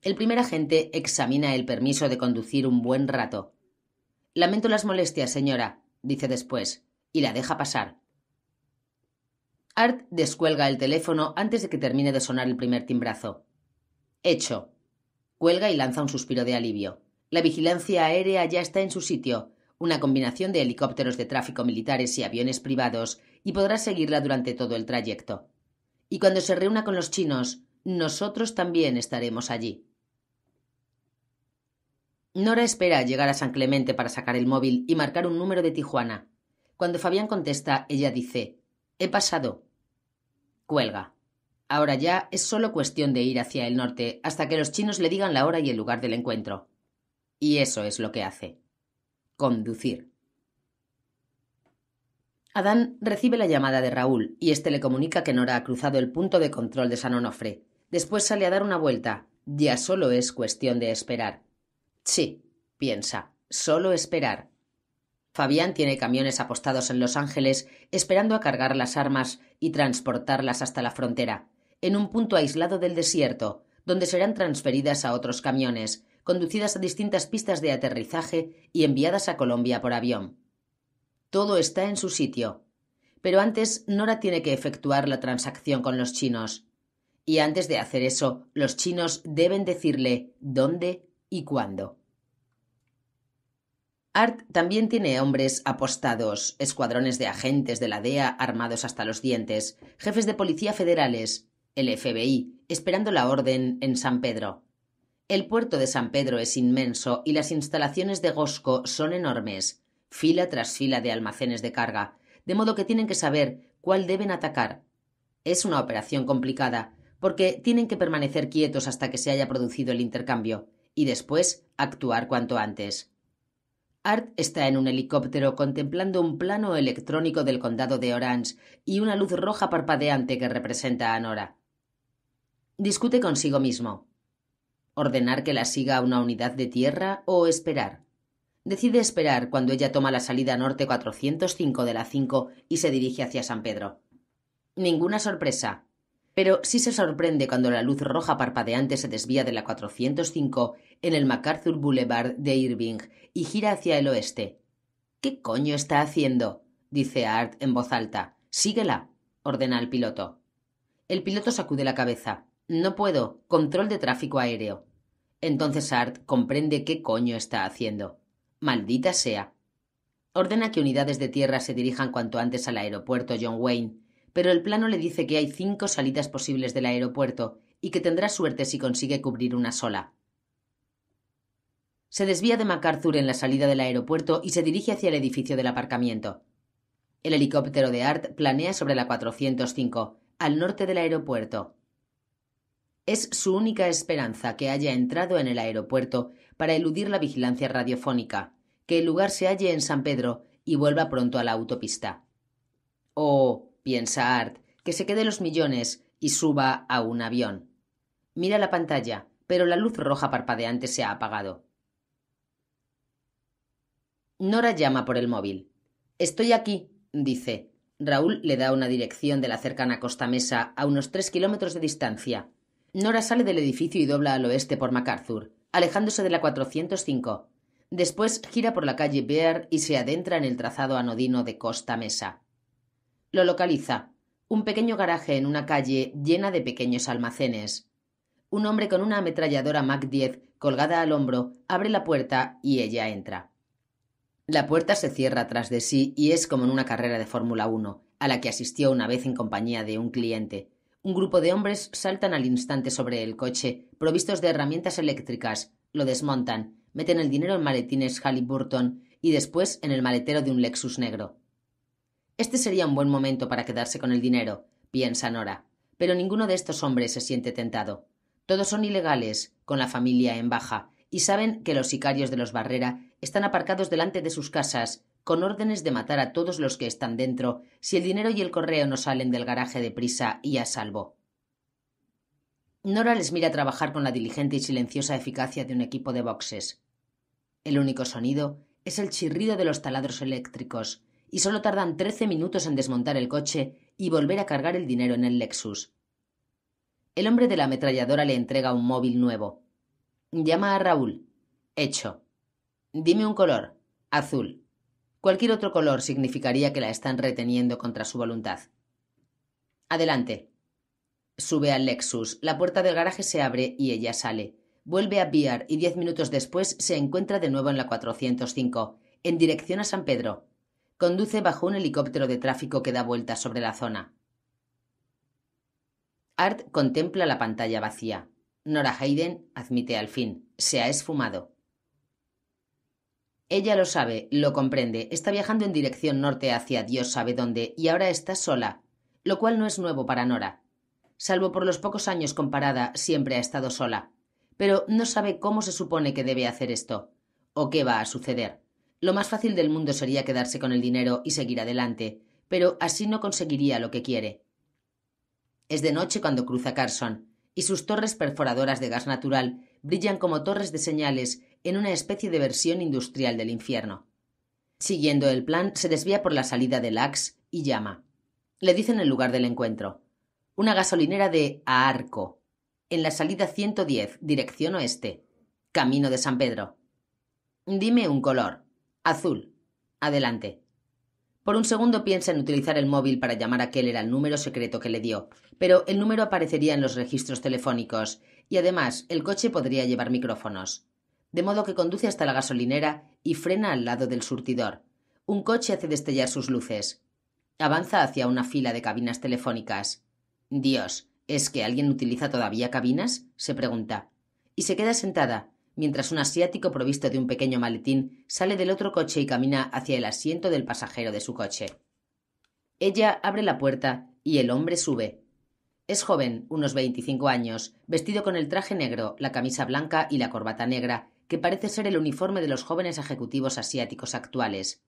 El primer agente examina el permiso de conducir un buen rato. Lamento las molestias, señora, dice después, y la deja pasar. Art descuelga el teléfono antes de que termine de sonar el primer timbrazo. Hecho. Cuelga y lanza un suspiro de alivio. La vigilancia aérea ya está en su sitio, una combinación de helicópteros de tráfico militares y aviones privados, y podrá seguirla durante todo el trayecto. Y cuando se reúna con los chinos, nosotros también estaremos allí. Nora espera llegar a San Clemente para sacar el móvil y marcar un número de Tijuana. Cuando Fabián contesta, ella dice He pasado. Cuelga. Ahora ya es solo cuestión de ir hacia el norte hasta que los chinos le digan la hora y el lugar del encuentro. Y eso es lo que hace. Conducir. Adán recibe la llamada de Raúl y éste le comunica que Nora ha cruzado el punto de control de San Onofre. Después sale a dar una vuelta. Ya solo es cuestión de esperar. Sí, piensa, solo esperar. Fabián tiene camiones apostados en Los Ángeles esperando a cargar las armas y transportarlas hasta la frontera, en un punto aislado del desierto, donde serán transferidas a otros camiones, conducidas a distintas pistas de aterrizaje y enviadas a Colombia por avión. Todo está en su sitio. Pero antes Nora tiene que efectuar la transacción con los chinos. Y antes de hacer eso, los chinos deben decirle dónde y cuándo. Art también tiene hombres apostados, escuadrones de agentes de la DEA armados hasta los dientes, jefes de policía federales, el FBI, esperando la orden en San Pedro. El puerto de San Pedro es inmenso y las instalaciones de Gosco son enormes, fila tras fila de almacenes de carga, de modo que tienen que saber cuál deben atacar. Es una operación complicada, porque tienen que permanecer quietos hasta que se haya producido el intercambio, y después actuar cuanto antes. Art está en un helicóptero contemplando un plano electrónico del condado de Orange y una luz roja parpadeante que representa a Nora. Discute consigo mismo. ¿Ordenar que la siga una unidad de tierra o esperar? Decide esperar cuando ella toma la salida norte 405 de la 5 y se dirige hacia San Pedro. Ninguna sorpresa. Pero sí se sorprende cuando la luz roja parpadeante se desvía de la 405 en el MacArthur Boulevard de Irving y gira hacia el oeste. ¿Qué coño está haciendo? dice Art en voz alta. Síguela, ordena el piloto. El piloto sacude la cabeza. No puedo. Control de tráfico aéreo. Entonces Art comprende qué coño está haciendo. Maldita sea. Ordena que unidades de tierra se dirijan cuanto antes al aeropuerto John Wayne pero el plano le dice que hay cinco salidas posibles del aeropuerto y que tendrá suerte si consigue cubrir una sola. Se desvía de MacArthur en la salida del aeropuerto y se dirige hacia el edificio del aparcamiento. El helicóptero de Art planea sobre la 405, al norte del aeropuerto. Es su única esperanza que haya entrado en el aeropuerto para eludir la vigilancia radiofónica, que el lugar se halle en San Pedro y vuelva pronto a la autopista. O piensa Art, que se quede los millones y suba a un avión. Mira la pantalla, pero la luz roja parpadeante se ha apagado. Nora llama por el móvil. Estoy aquí, dice. Raúl le da una dirección de la cercana Costa Mesa a unos tres kilómetros de distancia. Nora sale del edificio y dobla al oeste por MacArthur, alejándose de la 405. Después gira por la calle Bear y se adentra en el trazado anodino de Costa Mesa. Lo localiza. Un pequeño garaje en una calle llena de pequeños almacenes. Un hombre con una ametralladora Mac 10 colgada al hombro abre la puerta y ella entra. La puerta se cierra tras de sí y es como en una carrera de Fórmula 1, a la que asistió una vez en compañía de un cliente. Un grupo de hombres saltan al instante sobre el coche, provistos de herramientas eléctricas, lo desmontan, meten el dinero en maletines Halliburton y después en el maletero de un Lexus negro. Este sería un buen momento para quedarse con el dinero, piensa Nora, pero ninguno de estos hombres se siente tentado. Todos son ilegales, con la familia en baja, y saben que los sicarios de los Barrera están aparcados delante de sus casas, con órdenes de matar a todos los que están dentro si el dinero y el correo no salen del garaje de prisa y a salvo. Nora les mira trabajar con la diligente y silenciosa eficacia de un equipo de boxes. El único sonido es el chirrido de los taladros eléctricos, y solo tardan trece minutos en desmontar el coche y volver a cargar el dinero en el Lexus. El hombre de la ametralladora le entrega un móvil nuevo. Llama a Raúl. Hecho. Dime un color. Azul. Cualquier otro color significaría que la están reteniendo contra su voluntad. Adelante. Sube al Lexus, la puerta del garaje se abre y ella sale. Vuelve a Biar y diez minutos después se encuentra de nuevo en la 405, en dirección a San Pedro. Conduce bajo un helicóptero de tráfico que da vueltas sobre la zona. Art contempla la pantalla vacía. Nora Hayden admite al fin. Se ha esfumado. Ella lo sabe, lo comprende, está viajando en dirección norte hacia Dios sabe dónde, y ahora está sola, lo cual no es nuevo para Nora. Salvo por los pocos años comparada, siempre ha estado sola. Pero no sabe cómo se supone que debe hacer esto, o qué va a suceder. Lo más fácil del mundo sería quedarse con el dinero y seguir adelante, pero así no conseguiría lo que quiere. Es de noche cuando cruza Carson, y sus torres perforadoras de gas natural brillan como torres de señales en una especie de versión industrial del infierno. Siguiendo el plan, se desvía por la salida del Ax y llama. Le dicen el lugar del encuentro. Una gasolinera de Aarco, en la salida 110, dirección oeste. Camino de San Pedro. Dime un color. Azul. Adelante. Por un segundo piensa en utilizar el móvil para llamar a aquel era el número secreto que le dio, pero el número aparecería en los registros telefónicos, y además el coche podría llevar micrófonos. De modo que conduce hasta la gasolinera y frena al lado del surtidor. Un coche hace destellar sus luces. Avanza hacia una fila de cabinas telefónicas. Dios, ¿es que alguien utiliza todavía cabinas? se pregunta. Y se queda sentada, mientras un asiático provisto de un pequeño maletín sale del otro coche y camina hacia el asiento del pasajero de su coche. Ella abre la puerta y el hombre sube. Es joven, unos veinticinco años, vestido con el traje negro, la camisa blanca y la corbata negra, que parece ser el uniforme de los jóvenes ejecutivos asiáticos actuales.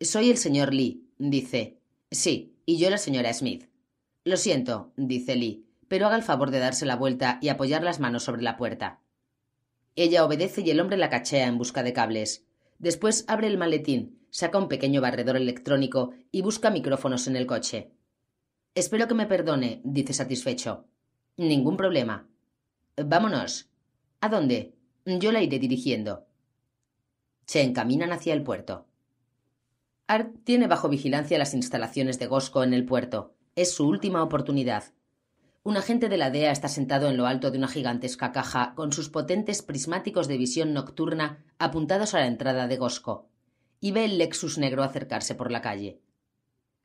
Soy el señor Lee, dice. Sí, y yo la señora Smith. Lo siento, dice Lee, pero haga el favor de darse la vuelta y apoyar las manos sobre la puerta. Ella obedece y el hombre la cachea en busca de cables. Después abre el maletín, saca un pequeño barredor electrónico y busca micrófonos en el coche. Espero que me perdone, dice satisfecho. Ningún problema. Vámonos. ¿A dónde? Yo la iré dirigiendo. Se encaminan hacia el puerto. Art tiene bajo vigilancia las instalaciones de Gosco en el puerto. Es su última oportunidad. Un agente de la DEA está sentado en lo alto de una gigantesca caja con sus potentes prismáticos de visión nocturna apuntados a la entrada de Gosco, y ve el Lexus negro acercarse por la calle.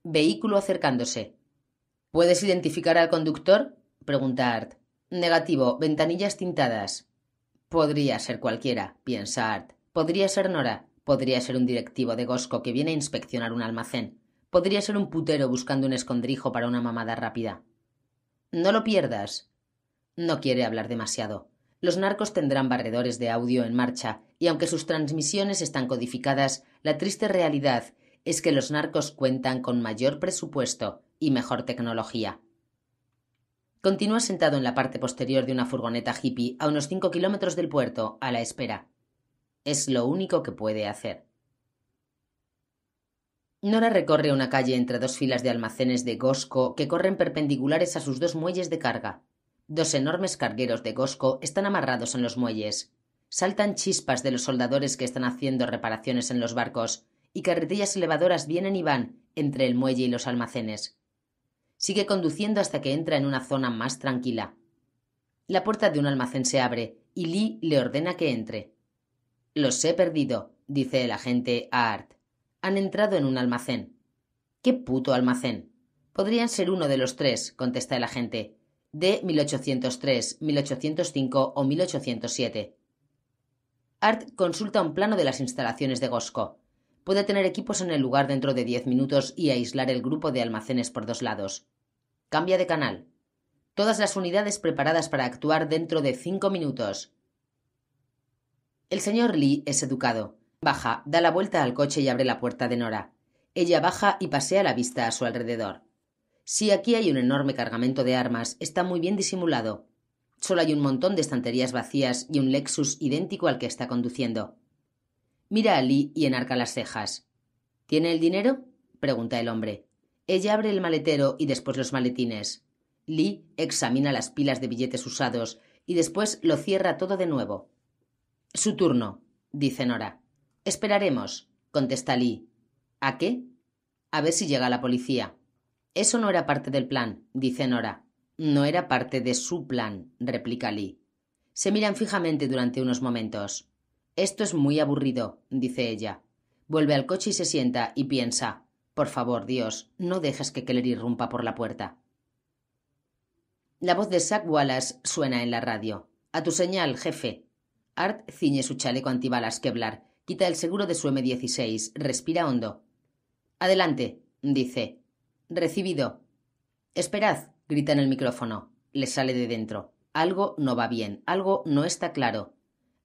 Vehículo acercándose. ¿Puedes identificar al conductor? pregunta Art. Negativo, ventanillas tintadas. Podría ser cualquiera, piensa Art. Podría ser Nora. Podría ser un directivo de Gosco que viene a inspeccionar un almacén. Podría ser un putero buscando un escondrijo para una mamada rápida. No lo pierdas. No quiere hablar demasiado. Los narcos tendrán barredores de audio en marcha, y aunque sus transmisiones están codificadas, la triste realidad es que los narcos cuentan con mayor presupuesto y mejor tecnología. Continúa sentado en la parte posterior de una furgoneta hippie a unos cinco kilómetros del puerto, a la espera. Es lo único que puede hacer. Nora recorre una calle entre dos filas de almacenes de Gosco que corren perpendiculares a sus dos muelles de carga. Dos enormes cargueros de Gosco están amarrados en los muelles. Saltan chispas de los soldadores que están haciendo reparaciones en los barcos, y carretillas elevadoras vienen y van entre el muelle y los almacenes. Sigue conduciendo hasta que entra en una zona más tranquila. La puerta de un almacén se abre y Lee le ordena que entre. Los he perdido, dice el agente a Art han entrado en un almacén. ¿Qué puto almacén? Podrían ser uno de los tres, contesta el agente, de 1803, 1805 o 1807. Art consulta un plano de las instalaciones de Gosco. Puede tener equipos en el lugar dentro de diez minutos y aislar el grupo de almacenes por dos lados. Cambia de canal. Todas las unidades preparadas para actuar dentro de cinco minutos. El señor Lee es educado. Baja, da la vuelta al coche y abre la puerta de Nora. Ella baja y pasea la vista a su alrededor. Si aquí hay un enorme cargamento de armas, está muy bien disimulado. Solo hay un montón de estanterías vacías y un Lexus idéntico al que está conduciendo. Mira a Lee y enarca las cejas. ¿Tiene el dinero? pregunta el hombre. Ella abre el maletero y después los maletines. Lee examina las pilas de billetes usados y después lo cierra todo de nuevo. Su turno, dice Nora. Esperaremos, contesta Lee. ¿A qué? A ver si llega la policía. Eso no era parte del plan, dice Nora. No era parte de su plan, replica Lee. Se miran fijamente durante unos momentos. Esto es muy aburrido, dice ella. Vuelve al coche y se sienta y piensa Por favor, Dios, no dejes que Keller irrumpa por la puerta. La voz de Zack Wallace suena en la radio. A tu señal, jefe. Art ciñe su chaleco antibalas Kevlar Quita el seguro de su M16. Respira hondo. Adelante, dice. Recibido. Esperad, grita en el micrófono. Le sale de dentro. Algo no va bien, algo no está claro.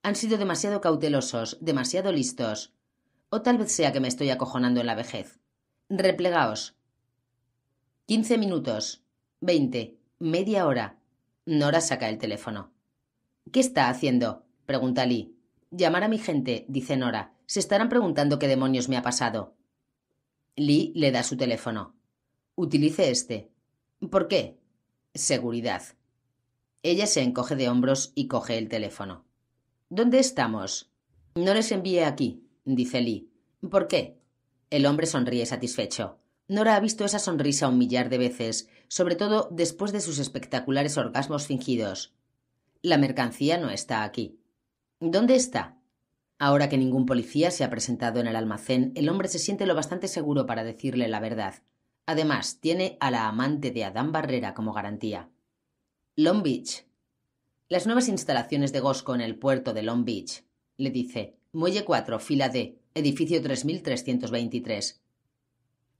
Han sido demasiado cautelosos, demasiado listos. O tal vez sea que me estoy acojonando en la vejez. Replegaos. Quince minutos. Veinte. Media hora. Nora saca el teléfono. ¿Qué está haciendo? pregunta Lee. Llamar a mi gente, dice Nora. Se estarán preguntando qué demonios me ha pasado. Lee le da su teléfono. Utilice este. ¿Por qué? Seguridad. Ella se encoge de hombros y coge el teléfono. ¿Dónde estamos? No les envíe aquí, dice Lee. ¿Por qué? El hombre sonríe satisfecho. Nora ha visto esa sonrisa un millar de veces, sobre todo después de sus espectaculares orgasmos fingidos. La mercancía no está aquí. ¿Dónde está? Ahora que ningún policía se ha presentado en el almacén, el hombre se siente lo bastante seguro para decirle la verdad. Además, tiene a la amante de Adán Barrera como garantía. Long Beach. Las nuevas instalaciones de Gosco en el puerto de Long Beach, le dice. Muelle 4, fila D, edificio 3323.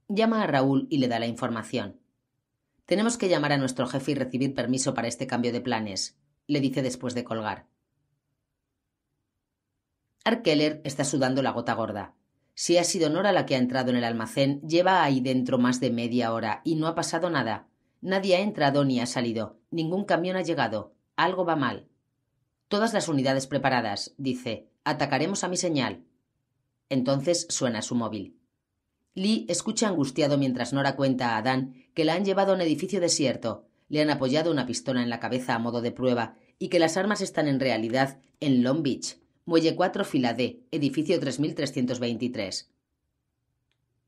Llama a Raúl y le da la información. Tenemos que llamar a nuestro jefe y recibir permiso para este cambio de planes, le dice después de colgar. Keller está sudando la gota gorda. Si ha sido Nora la que ha entrado en el almacén, lleva ahí dentro más de media hora y no ha pasado nada. Nadie ha entrado ni ha salido. Ningún camión ha llegado. Algo va mal. Todas las unidades preparadas, dice. Atacaremos a mi señal. Entonces suena su móvil. Lee escucha angustiado mientras Nora cuenta a Adán que la han llevado a un edificio desierto, le han apoyado una pistola en la cabeza a modo de prueba y que las armas están en realidad en Long Beach, Muelle 4, fila D, edificio 3323.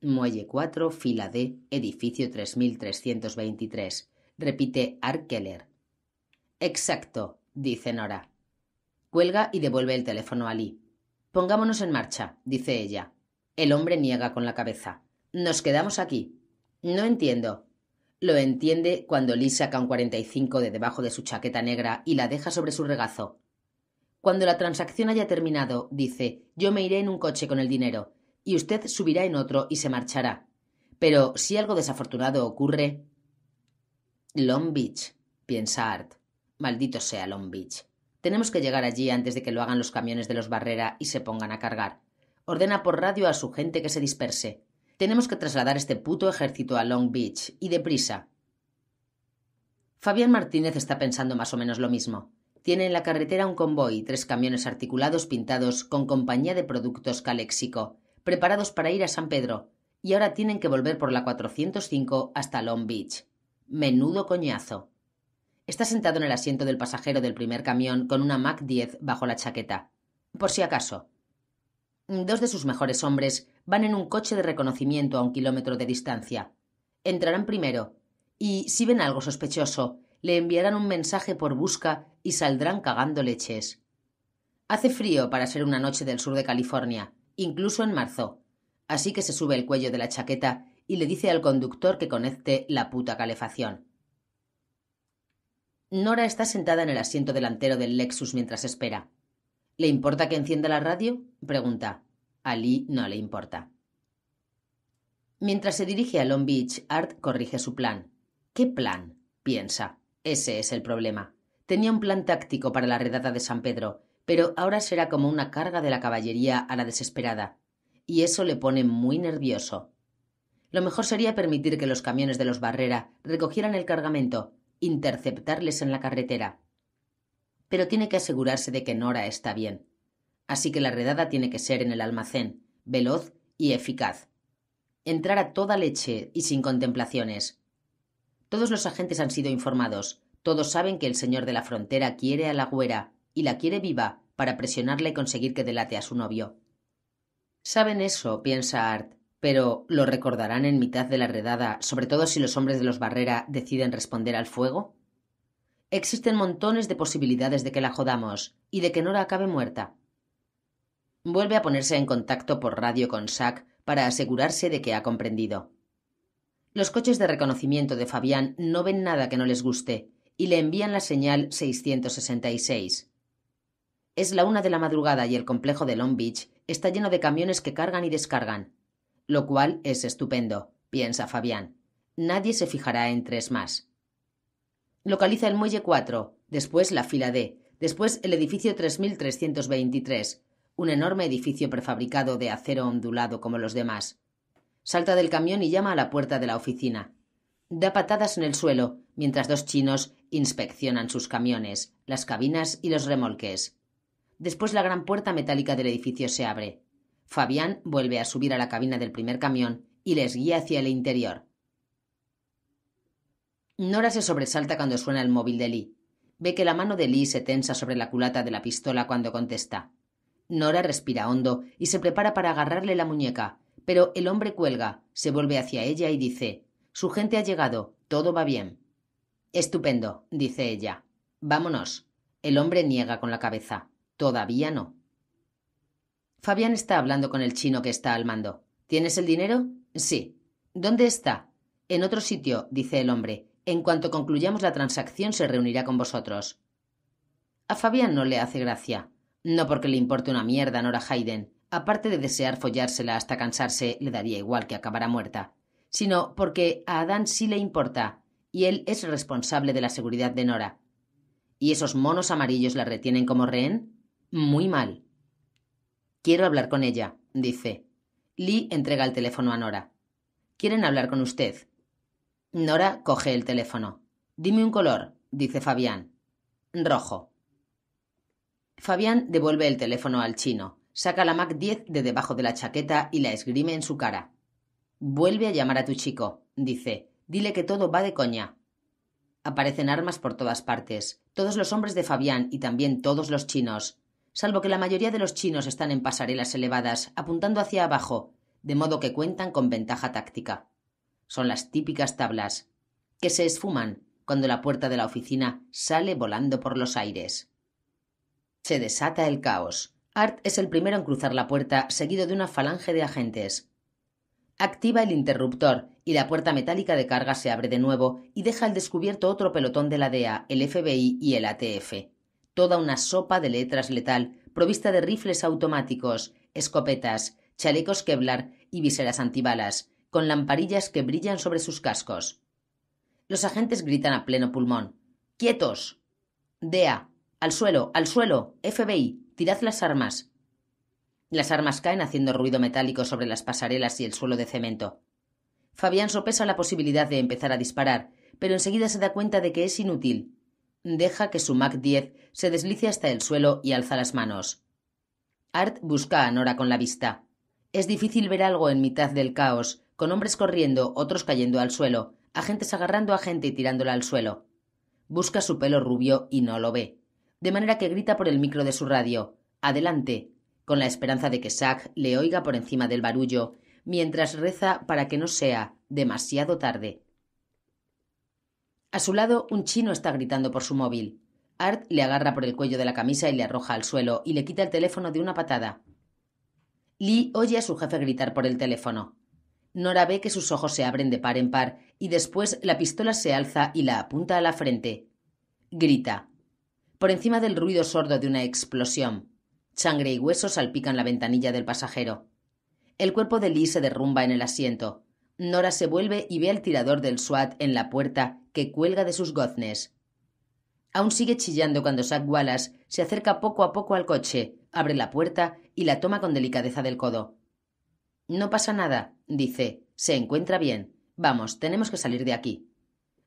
Muelle 4, fila D, edificio 3323. Repite Arkeller. Exacto, dice Nora. Cuelga y devuelve el teléfono a Lee. Pongámonos en marcha, dice ella. El hombre niega con la cabeza. Nos quedamos aquí. No entiendo. Lo entiende cuando Lee saca un 45 de debajo de su chaqueta negra y la deja sobre su regazo. Cuando la transacción haya terminado, dice, yo me iré en un coche con el dinero, y usted subirá en otro y se marchará. Pero si algo desafortunado ocurre. Long Beach, piensa Art. Maldito sea Long Beach. Tenemos que llegar allí antes de que lo hagan los camiones de los Barrera y se pongan a cargar. Ordena por radio a su gente que se disperse. Tenemos que trasladar este puto ejército a Long Beach, y deprisa. Fabián Martínez está pensando más o menos lo mismo. Tiene en la carretera un convoy y tres camiones articulados pintados con compañía de productos Caléxico, preparados para ir a San Pedro, y ahora tienen que volver por la 405 hasta Long Beach. Menudo coñazo. Está sentado en el asiento del pasajero del primer camión con una Mac 10 bajo la chaqueta. Por si acaso. Dos de sus mejores hombres van en un coche de reconocimiento a un kilómetro de distancia. Entrarán primero, y si ven algo sospechoso, le enviarán un mensaje por busca y saldrán cagando leches. Hace frío para ser una noche del sur de California, incluso en marzo, así que se sube el cuello de la chaqueta y le dice al conductor que conecte la puta calefacción. Nora está sentada en el asiento delantero del Lexus mientras espera. ¿Le importa que encienda la radio? pregunta. A Lee no le importa. Mientras se dirige a Long Beach, Art corrige su plan. ¿Qué plan? piensa. Ese es el problema. Tenía un plan táctico para la redada de San Pedro, pero ahora será como una carga de la caballería a la desesperada. Y eso le pone muy nervioso. Lo mejor sería permitir que los camiones de los Barrera recogieran el cargamento, interceptarles en la carretera. Pero tiene que asegurarse de que Nora está bien. Así que la redada tiene que ser en el almacén, veloz y eficaz. Entrar a toda leche y sin contemplaciones. Todos los agentes han sido informados, todos saben que el señor de la frontera quiere a la güera, y la quiere viva para presionarla y conseguir que delate a su novio. Saben eso, piensa Art, pero ¿lo recordarán en mitad de la redada, sobre todo si los hombres de los Barrera deciden responder al fuego? Existen montones de posibilidades de que la jodamos y de que Nora acabe muerta. Vuelve a ponerse en contacto por radio con Sack para asegurarse de que ha comprendido. Los coches de reconocimiento de Fabián no ven nada que no les guste y le envían la señal 666. Es la una de la madrugada y el complejo de Long Beach está lleno de camiones que cargan y descargan. Lo cual es estupendo, piensa Fabián. Nadie se fijará en tres más. Localiza el muelle 4, después la fila D, después el edificio 3323, un enorme edificio prefabricado de acero ondulado como los demás. Salta del camión y llama a la puerta de la oficina. Da patadas en el suelo, mientras dos chinos inspeccionan sus camiones, las cabinas y los remolques. Después la gran puerta metálica del edificio se abre. Fabián vuelve a subir a la cabina del primer camión y les guía hacia el interior. Nora se sobresalta cuando suena el móvil de Lee. Ve que la mano de Lee se tensa sobre la culata de la pistola cuando contesta. Nora respira hondo y se prepara para agarrarle la muñeca, pero el hombre cuelga, se vuelve hacia ella y dice Su gente ha llegado, todo va bien. Estupendo, dice ella. Vámonos. El hombre niega con la cabeza. Todavía no. Fabián está hablando con el chino que está al mando. ¿Tienes el dinero? Sí. ¿Dónde está? En otro sitio, dice el hombre. En cuanto concluyamos la transacción se reunirá con vosotros. A Fabián no le hace gracia. No porque le importe una mierda Nora Hayden, aparte de desear follársela hasta cansarse, le daría igual que acabara muerta, sino porque a Adán sí le importa, y él es responsable de la seguridad de Nora. ¿Y esos monos amarillos la retienen como rehén? Muy mal. Quiero hablar con ella, dice. Lee entrega el teléfono a Nora. ¿Quieren hablar con usted? Nora coge el teléfono. Dime un color, dice Fabián. Rojo. Fabián devuelve el teléfono al chino, saca la Mac 10 de debajo de la chaqueta y la esgrime en su cara. Vuelve a llamar a tu chico, dice. Dile que todo va de coña. Aparecen armas por todas partes. Todos los hombres de Fabián y también todos los chinos salvo que la mayoría de los chinos están en pasarelas elevadas, apuntando hacia abajo, de modo que cuentan con ventaja táctica. Son las típicas tablas, que se esfuman cuando la puerta de la oficina sale volando por los aires. Se desata el caos. Art es el primero en cruzar la puerta, seguido de una falange de agentes. Activa el interruptor y la puerta metálica de carga se abre de nuevo y deja al descubierto otro pelotón de la DEA, el FBI y el ATF toda una sopa de letras letal, provista de rifles automáticos, escopetas, chalecos Kevlar y viseras antibalas, con lamparillas que brillan sobre sus cascos. Los agentes gritan a pleno pulmón. ¡Quietos! DEA. Al suelo, al suelo. FBI. Tirad las armas. Las armas caen haciendo ruido metálico sobre las pasarelas y el suelo de cemento. Fabián sopesa la posibilidad de empezar a disparar, pero enseguida se da cuenta de que es inútil. Deja que su Mac 10 se deslice hasta el suelo y alza las manos. Art busca a Nora con la vista. Es difícil ver algo en mitad del caos, con hombres corriendo, otros cayendo al suelo, agentes agarrando a gente y tirándola al suelo. Busca su pelo rubio y no lo ve, de manera que grita por el micro de su radio Adelante, con la esperanza de que Sack le oiga por encima del barullo, mientras reza para que no sea demasiado tarde. A su lado, un chino está gritando por su móvil. Art le agarra por el cuello de la camisa y le arroja al suelo y le quita el teléfono de una patada. Lee oye a su jefe gritar por el teléfono. Nora ve que sus ojos se abren de par en par y después la pistola se alza y la apunta a la frente. Grita. Por encima del ruido sordo de una explosión. Sangre y huesos salpican la ventanilla del pasajero. El cuerpo de Lee se derrumba en el asiento. Nora se vuelve y ve al tirador del SWAT en la puerta que cuelga de sus goznes. Aún sigue chillando cuando Zack Wallace se acerca poco a poco al coche, abre la puerta y la toma con delicadeza del codo. No pasa nada, dice. Se encuentra bien. Vamos, tenemos que salir de aquí.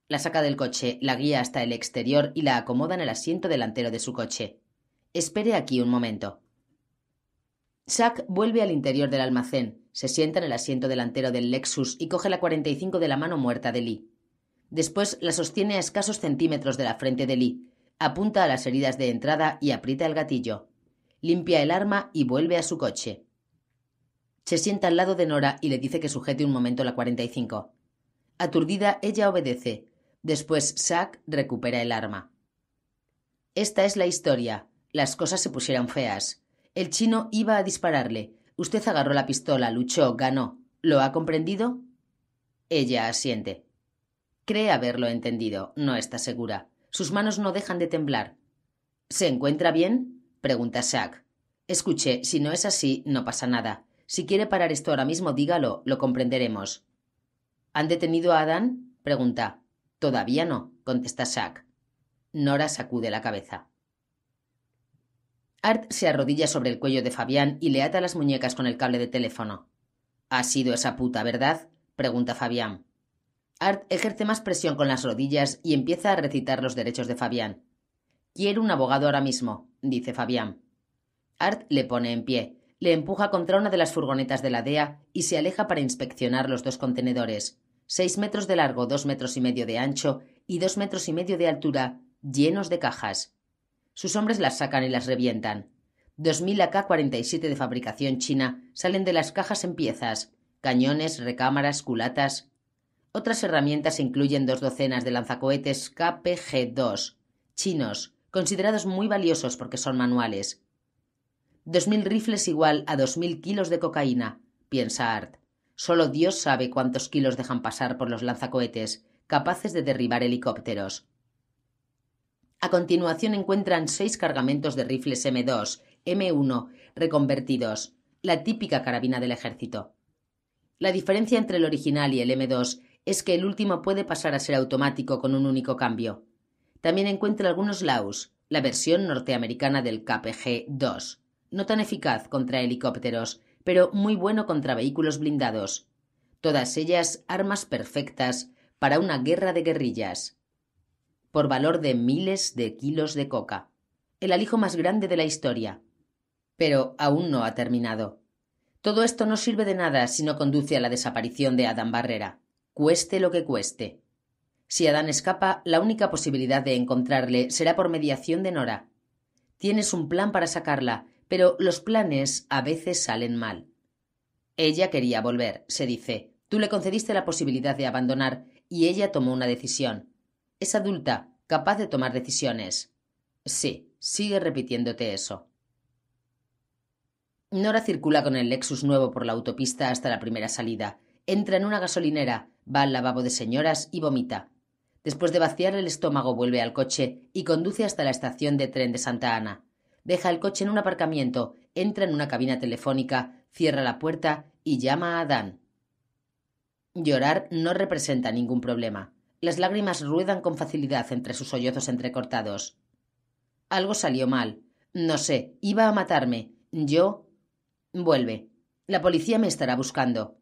La saca del coche, la guía hasta el exterior y la acomoda en el asiento delantero de su coche. Espere aquí un momento. Zack vuelve al interior del almacén, se sienta en el asiento delantero del Lexus y coge la 45 de la mano muerta de Lee. Después la sostiene a escasos centímetros de la frente de Lee, apunta a las heridas de entrada y aprieta el gatillo. Limpia el arma y vuelve a su coche. Se sienta al lado de Nora y le dice que sujete un momento la 45. Aturdida, ella obedece. Después Zack recupera el arma. Esta es la historia. Las cosas se pusieron feas. El chino iba a dispararle. Usted agarró la pistola, luchó, ganó. ¿Lo ha comprendido? Ella asiente. Cree haberlo entendido. No está segura. Sus manos no dejan de temblar. ¿Se encuentra bien? pregunta Zack. Escuche, si no es así, no pasa nada. Si quiere parar esto ahora mismo, dígalo, lo comprenderemos. ¿Han detenido a Adán? pregunta. Todavía no, contesta Zack. Nora sacude la cabeza. Art se arrodilla sobre el cuello de Fabián y le ata las muñecas con el cable de teléfono. Ha sido esa puta, ¿verdad? pregunta Fabián. Art ejerce más presión con las rodillas y empieza a recitar los derechos de Fabián. Quiero un abogado ahora mismo, dice Fabián. Art le pone en pie, le empuja contra una de las furgonetas de la DEA y se aleja para inspeccionar los dos contenedores, seis metros de largo, dos metros y medio de ancho y dos metros y medio de altura, llenos de cajas. Sus hombres las sacan y las revientan. Dos mil AK-47 de fabricación china salen de las cajas en piezas, cañones, recámaras, culatas. Otras herramientas incluyen dos docenas de lanzacohetes KPG-2, chinos, considerados muy valiosos porque son manuales, Dos mil rifles igual a dos mil kilos de cocaína, piensa Art. Solo Dios sabe cuántos kilos dejan pasar por los lanzacohetes, capaces de derribar helicópteros. A continuación encuentran seis cargamentos de rifles M2, M1, reconvertidos, la típica carabina del ejército. La diferencia entre el original y el M2 es que el último puede pasar a ser automático con un único cambio. También encuentra algunos Laus, la versión norteamericana del KPG-2 no tan eficaz contra helicópteros, pero muy bueno contra vehículos blindados. Todas ellas armas perfectas para una guerra de guerrillas. Por valor de miles de kilos de coca. El alijo más grande de la historia. Pero aún no ha terminado. Todo esto no sirve de nada si no conduce a la desaparición de Adán Barrera, cueste lo que cueste. Si Adán escapa, la única posibilidad de encontrarle será por mediación de Nora. Tienes un plan para sacarla, pero los planes a veces salen mal. Ella quería volver, se dice. Tú le concediste la posibilidad de abandonar y ella tomó una decisión. Es adulta, capaz de tomar decisiones. Sí, sigue repitiéndote eso. Nora circula con el Lexus nuevo por la autopista hasta la primera salida. Entra en una gasolinera, va al lavabo de señoras y vomita. Después de vaciar el estómago vuelve al coche y conduce hasta la estación de tren de Santa Ana deja el coche en un aparcamiento, entra en una cabina telefónica, cierra la puerta y llama a Adán. Llorar no representa ningún problema. Las lágrimas ruedan con facilidad entre sus sollozos entrecortados. Algo salió mal. No sé, iba a matarme. Yo. Vuelve. La policía me estará buscando.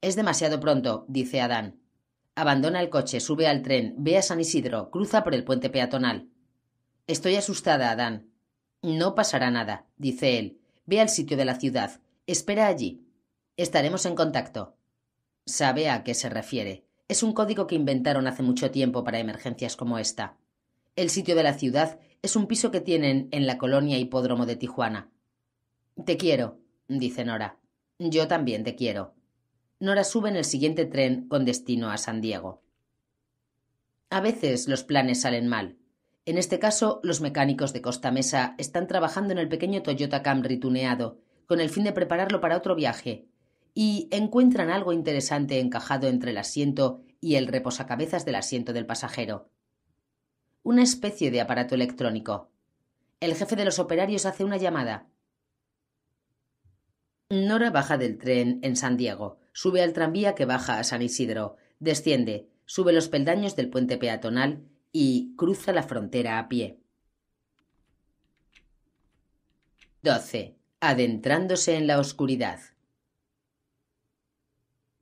Es demasiado pronto, dice Adán. Abandona el coche, sube al tren, ve a San Isidro, cruza por el puente peatonal. Estoy asustada, Adán. No pasará nada, dice él. Ve al sitio de la ciudad. Espera allí. Estaremos en contacto. Sabe a qué se refiere. Es un código que inventaron hace mucho tiempo para emergencias como esta. El sitio de la ciudad es un piso que tienen en la colonia hipódromo de Tijuana. Te quiero, dice Nora. Yo también te quiero. Nora sube en el siguiente tren con destino a San Diego. A veces los planes salen mal. En este caso, los mecánicos de Costa Mesa están trabajando en el pequeño Toyota Camry tuneado, con el fin de prepararlo para otro viaje, y encuentran algo interesante encajado entre el asiento y el reposacabezas del asiento del pasajero. Una especie de aparato electrónico. El jefe de los operarios hace una llamada. Nora baja del tren en San Diego, sube al tranvía que baja a San Isidro, desciende, sube los peldaños del puente peatonal y cruza la frontera a pie. 12. Adentrándose en la oscuridad.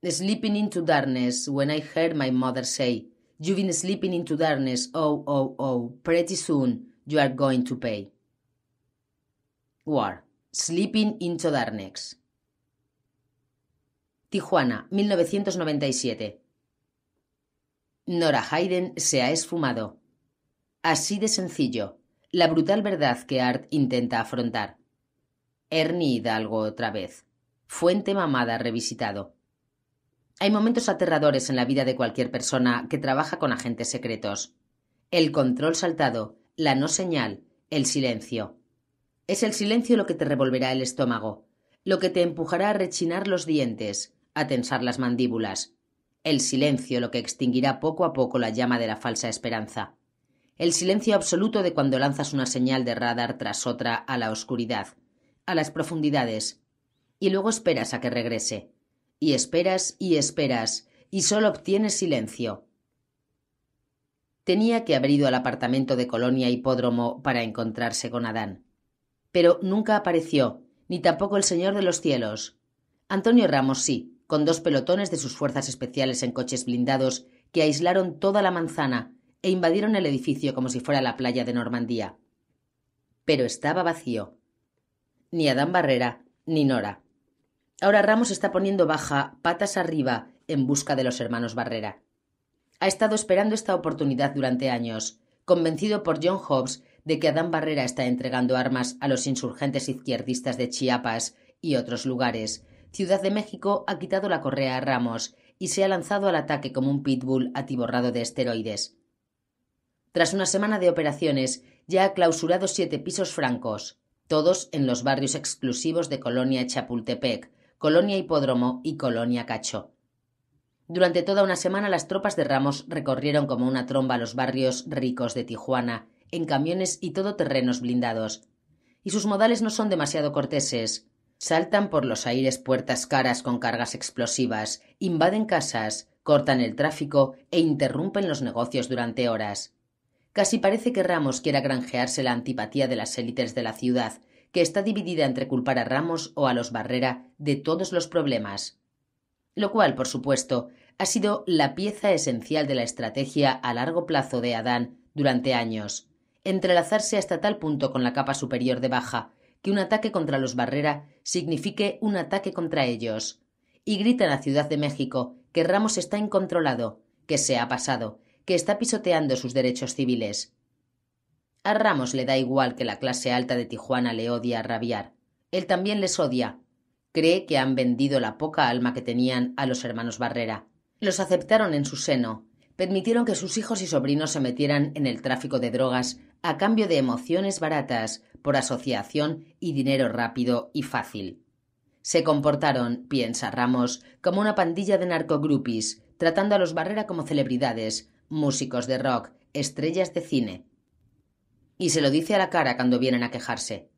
Sleeping into darkness when I heard my mother say, You've been sleeping into darkness, oh, oh, oh, pretty soon you are going to pay. War. Sleeping into darkness. Tijuana, 1997. Nora Hayden se ha esfumado. Así de sencillo, la brutal verdad que Art intenta afrontar. Ernie Hidalgo otra vez. Fuente mamada revisitado. Hay momentos aterradores en la vida de cualquier persona que trabaja con agentes secretos. El control saltado, la no señal, el silencio. Es el silencio lo que te revolverá el estómago, lo que te empujará a rechinar los dientes, a tensar las mandíbulas, el silencio lo que extinguirá poco a poco la llama de la falsa esperanza. El silencio absoluto de cuando lanzas una señal de radar tras otra a la oscuridad, a las profundidades, y luego esperas a que regrese. Y esperas y esperas, y solo obtienes silencio. Tenía que haber ido al apartamento de Colonia Hipódromo para encontrarse con Adán. Pero nunca apareció, ni tampoco el Señor de los cielos. Antonio Ramos sí, con dos pelotones de sus fuerzas especiales en coches blindados que aislaron toda la manzana e invadieron el edificio como si fuera la playa de Normandía. Pero estaba vacío. Ni Adán Barrera, ni Nora. Ahora Ramos está poniendo baja, patas arriba, en busca de los hermanos Barrera. Ha estado esperando esta oportunidad durante años, convencido por John Hobbes de que Adán Barrera está entregando armas a los insurgentes izquierdistas de Chiapas y otros lugares, Ciudad de México ha quitado la correa a Ramos y se ha lanzado al ataque como un pitbull atiborrado de esteroides. Tras una semana de operaciones, ya ha clausurado siete pisos francos, todos en los barrios exclusivos de Colonia Chapultepec, Colonia Hipódromo y Colonia Cacho. Durante toda una semana las tropas de Ramos recorrieron como una tromba los barrios ricos de Tijuana, en camiones y todoterrenos blindados. Y sus modales no son demasiado corteses. Saltan por los aires puertas caras con cargas explosivas, invaden casas, cortan el tráfico e interrumpen los negocios durante horas. Casi parece que Ramos quiera granjearse la antipatía de las élites de la ciudad, que está dividida entre culpar a Ramos o a los Barrera de todos los problemas. Lo cual, por supuesto, ha sido la pieza esencial de la estrategia a largo plazo de Adán durante años, entrelazarse hasta tal punto con la capa superior de Baja que un ataque contra los Barrera signifique un ataque contra ellos. Y gritan a Ciudad de México que Ramos está incontrolado, que se ha pasado, que está pisoteando sus derechos civiles. A Ramos le da igual que la clase alta de Tijuana le odia a rabiar. Él también les odia. Cree que han vendido la poca alma que tenían a los hermanos Barrera. Los aceptaron en su seno, permitieron que sus hijos y sobrinos se metieran en el tráfico de drogas a cambio de emociones baratas, por asociación y dinero rápido y fácil. Se comportaron, piensa Ramos, como una pandilla de narcogrupis, tratando a los Barrera como celebridades, músicos de rock, estrellas de cine. Y se lo dice a la cara cuando vienen a quejarse.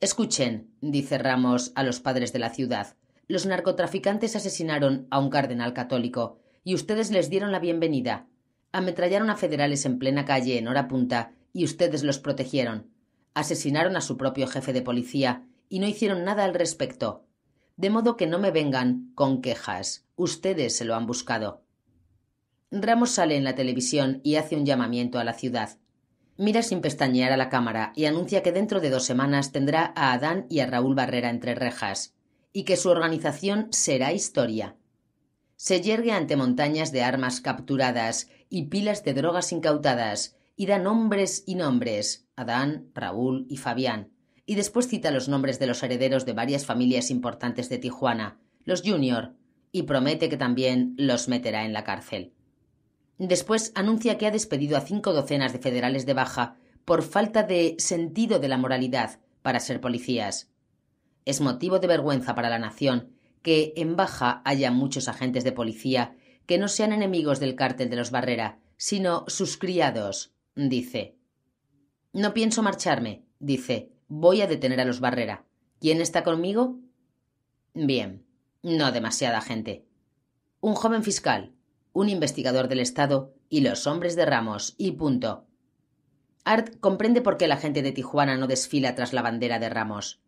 Escuchen, dice Ramos a los padres de la ciudad, los narcotraficantes asesinaron a un cardenal católico y ustedes les dieron la bienvenida. Ametrallaron a federales en plena calle en hora punta y ustedes los protegieron asesinaron a su propio jefe de policía y no hicieron nada al respecto. De modo que no me vengan con quejas. Ustedes se lo han buscado. Ramos sale en la televisión y hace un llamamiento a la ciudad. Mira sin pestañear a la cámara y anuncia que dentro de dos semanas tendrá a Adán y a Raúl Barrera entre rejas, y que su organización será historia. Se yergue ante montañas de armas capturadas y pilas de drogas incautadas, y da nombres y nombres, Adán, Raúl y Fabián, y después cita los nombres de los herederos de varias familias importantes de Tijuana, los Junior, y promete que también los meterá en la cárcel. Después anuncia que ha despedido a cinco docenas de federales de baja por falta de sentido de la moralidad para ser policías. Es motivo de vergüenza para la nación que en baja haya muchos agentes de policía que no sean enemigos del cártel de los Barrera, sino sus criados, dice. No pienso marcharme, dice. Voy a detener a los Barrera. ¿Quién está conmigo? Bien, no demasiada gente. Un joven fiscal, un investigador del Estado y los hombres de Ramos, y punto. Art comprende por qué la gente de Tijuana no desfila tras la bandera de Ramos.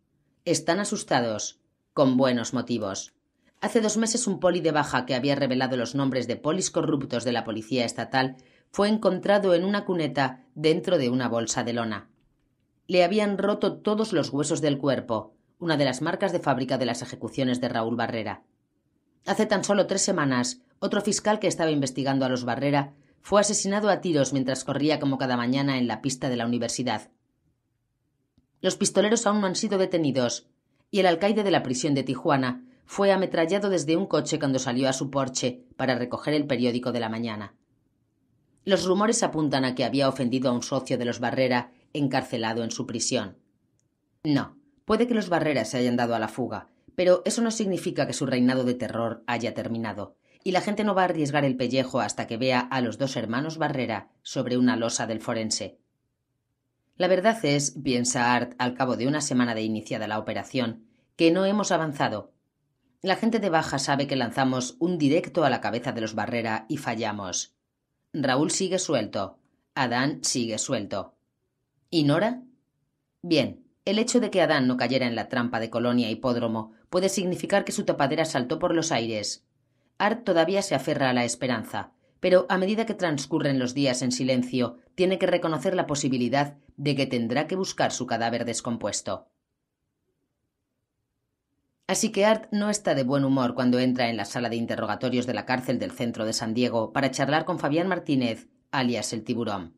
Están asustados, con buenos motivos. Hace dos meses un poli de baja que había revelado los nombres de polis corruptos de la policía estatal fue encontrado en una cuneta dentro de una bolsa de lona. Le habían roto todos los huesos del cuerpo, una de las marcas de fábrica de las ejecuciones de Raúl Barrera. Hace tan solo tres semanas, otro fiscal que estaba investigando a los Barrera fue asesinado a tiros mientras corría como cada mañana en la pista de la universidad. Los pistoleros aún no han sido detenidos, y el alcaide de la prisión de Tijuana fue ametrallado desde un coche cuando salió a su porche para recoger el periódico de la mañana. Los rumores apuntan a que había ofendido a un socio de los Barrera encarcelado en su prisión. No, puede que los Barrera se hayan dado a la fuga, pero eso no significa que su reinado de terror haya terminado y la gente no va a arriesgar el pellejo hasta que vea a los dos hermanos Barrera sobre una losa del forense. La verdad es, piensa Art al cabo de una semana de iniciada la operación, que no hemos avanzado. La gente de baja sabe que lanzamos un directo a la cabeza de los Barrera y fallamos. Raúl sigue suelto. Adán sigue suelto. ¿Y Nora? Bien, el hecho de que Adán no cayera en la trampa de Colonia Hipódromo puede significar que su tapadera saltó por los aires. Art todavía se aferra a la esperanza, pero a medida que transcurren los días en silencio, tiene que reconocer la posibilidad de que tendrá que buscar su cadáver descompuesto. Así que Art no está de buen humor cuando entra en la sala de interrogatorios de la cárcel del centro de San Diego para charlar con Fabián Martínez, alias el tiburón.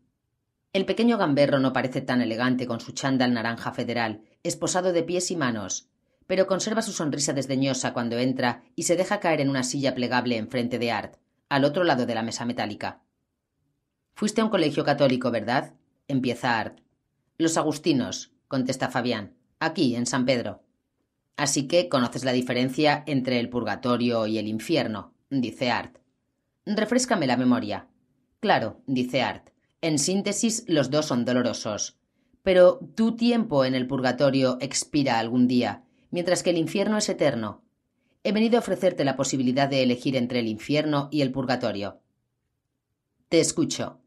El pequeño gamberro no parece tan elegante con su chándal naranja federal, esposado de pies y manos, pero conserva su sonrisa desdeñosa cuando entra y se deja caer en una silla plegable enfrente de Art, al otro lado de la mesa metálica. Fuiste a un colegio católico, ¿verdad? empieza Art. Los agustinos, contesta Fabián, aquí, en San Pedro. Así que conoces la diferencia entre el purgatorio y el infierno, dice Art. Refréscame la memoria. Claro, dice Art. En síntesis, los dos son dolorosos. Pero tu tiempo en el purgatorio expira algún día, mientras que el infierno es eterno. He venido a ofrecerte la posibilidad de elegir entre el infierno y el purgatorio. Te escucho.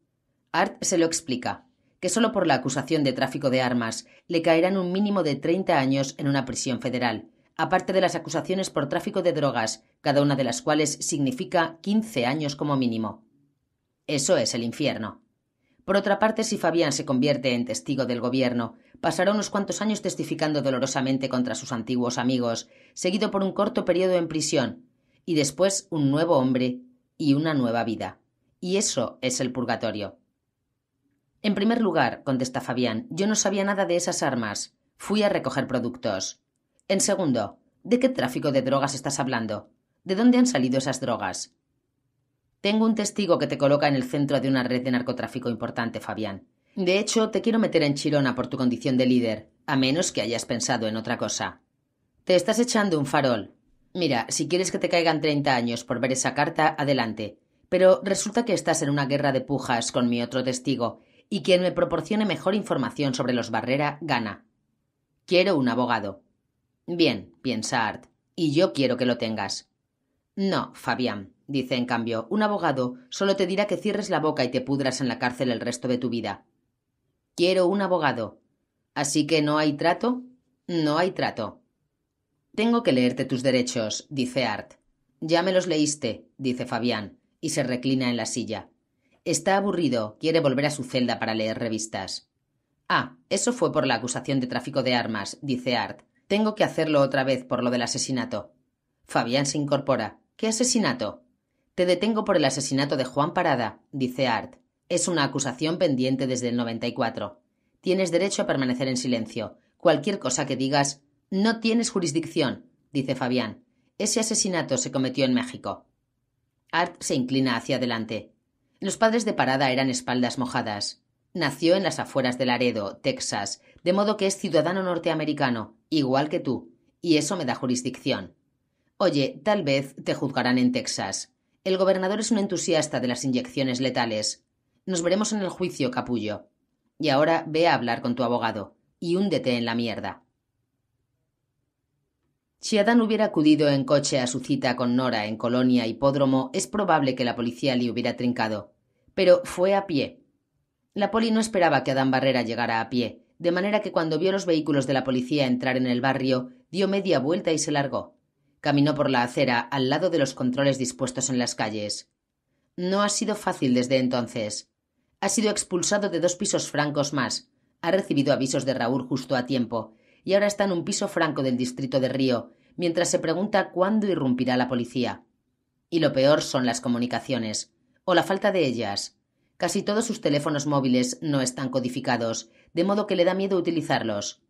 Art se lo explica, que solo por la acusación de tráfico de armas le caerán un mínimo de treinta años en una prisión federal, aparte de las acusaciones por tráfico de drogas, cada una de las cuales significa quince años como mínimo. Eso es el infierno. Por otra parte, si Fabián se convierte en testigo del gobierno, pasará unos cuantos años testificando dolorosamente contra sus antiguos amigos, seguido por un corto periodo en prisión, y después un nuevo hombre y una nueva vida. Y eso es el purgatorio. En primer lugar, contesta Fabián, yo no sabía nada de esas armas. Fui a recoger productos. En segundo, ¿de qué tráfico de drogas estás hablando? ¿De dónde han salido esas drogas? Tengo un testigo que te coloca en el centro de una red de narcotráfico importante, Fabián. De hecho, te quiero meter en Chirona por tu condición de líder, a menos que hayas pensado en otra cosa. Te estás echando un farol. Mira, si quieres que te caigan treinta años por ver esa carta, adelante. Pero resulta que estás en una guerra de pujas con mi otro testigo, y quien me proporcione mejor información sobre los Barrera gana. Quiero un abogado. Bien, piensa Art, y yo quiero que lo tengas. No, Fabián, dice en cambio, un abogado solo te dirá que cierres la boca y te pudras en la cárcel el resto de tu vida. Quiero un abogado. Así que no hay trato. No hay trato. Tengo que leerte tus derechos, dice Art. Ya me los leíste, dice Fabián, y se reclina en la silla. Está aburrido, quiere volver a su celda para leer revistas. Ah, eso fue por la acusación de tráfico de armas, dice Art. Tengo que hacerlo otra vez por lo del asesinato. Fabián se incorpora. ¿Qué asesinato? Te detengo por el asesinato de Juan Parada, dice Art. Es una acusación pendiente desde el 94. Tienes derecho a permanecer en silencio. Cualquier cosa que digas. No tienes jurisdicción, dice Fabián. Ese asesinato se cometió en México. Art se inclina hacia adelante. Los padres de Parada eran espaldas mojadas. Nació en las afueras de Laredo, Texas, de modo que es ciudadano norteamericano, igual que tú, y eso me da jurisdicción. Oye, tal vez te juzgarán en Texas. El gobernador es un entusiasta de las inyecciones letales. Nos veremos en el juicio, capullo. Y ahora ve a hablar con tu abogado, y húndete en la mierda. Si Adán hubiera acudido en coche a su cita con Nora en Colonia Hipódromo, es probable que la policía le hubiera trincado. Pero fue a pie. La poli no esperaba que Adán Barrera llegara a pie, de manera que cuando vio los vehículos de la policía entrar en el barrio, dio media vuelta y se largó. Caminó por la acera al lado de los controles dispuestos en las calles. No ha sido fácil desde entonces. Ha sido expulsado de dos pisos francos más. Ha recibido avisos de Raúl justo a tiempo, y ahora está en un piso franco del distrito de Río, mientras se pregunta cuándo irrumpirá la policía. Y lo peor son las comunicaciones, o la falta de ellas. Casi todos sus teléfonos móviles no están codificados, de modo que le da miedo utilizarlos.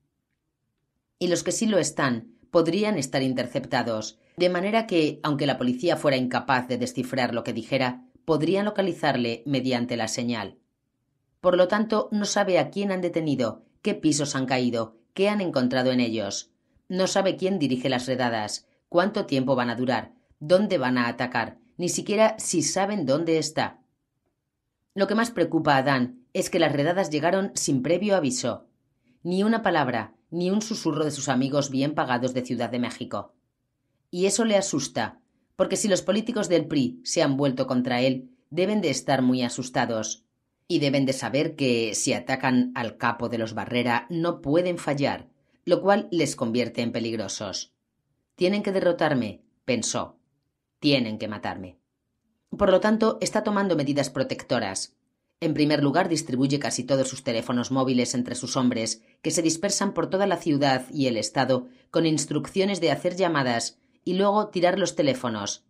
Y los que sí lo están podrían estar interceptados, de manera que, aunque la policía fuera incapaz de descifrar lo que dijera, podrían localizarle mediante la señal. Por lo tanto, no sabe a quién han detenido, qué pisos han caído, qué han encontrado en ellos. No sabe quién dirige las redadas, cuánto tiempo van a durar, dónde van a atacar, ni siquiera si saben dónde está. Lo que más preocupa a Dan es que las redadas llegaron sin previo aviso. Ni una palabra, ni un susurro de sus amigos bien pagados de Ciudad de México. Y eso le asusta, porque si los políticos del PRI se han vuelto contra él, deben de estar muy asustados. Y deben de saber que si atacan al capo de los Barrera no pueden fallar, lo cual les convierte en peligrosos. Tienen que derrotarme, pensó. Tienen que matarme. Por lo tanto, está tomando medidas protectoras. En primer lugar, distribuye casi todos sus teléfonos móviles entre sus hombres, que se dispersan por toda la ciudad y el Estado con instrucciones de hacer llamadas y luego tirar los teléfonos.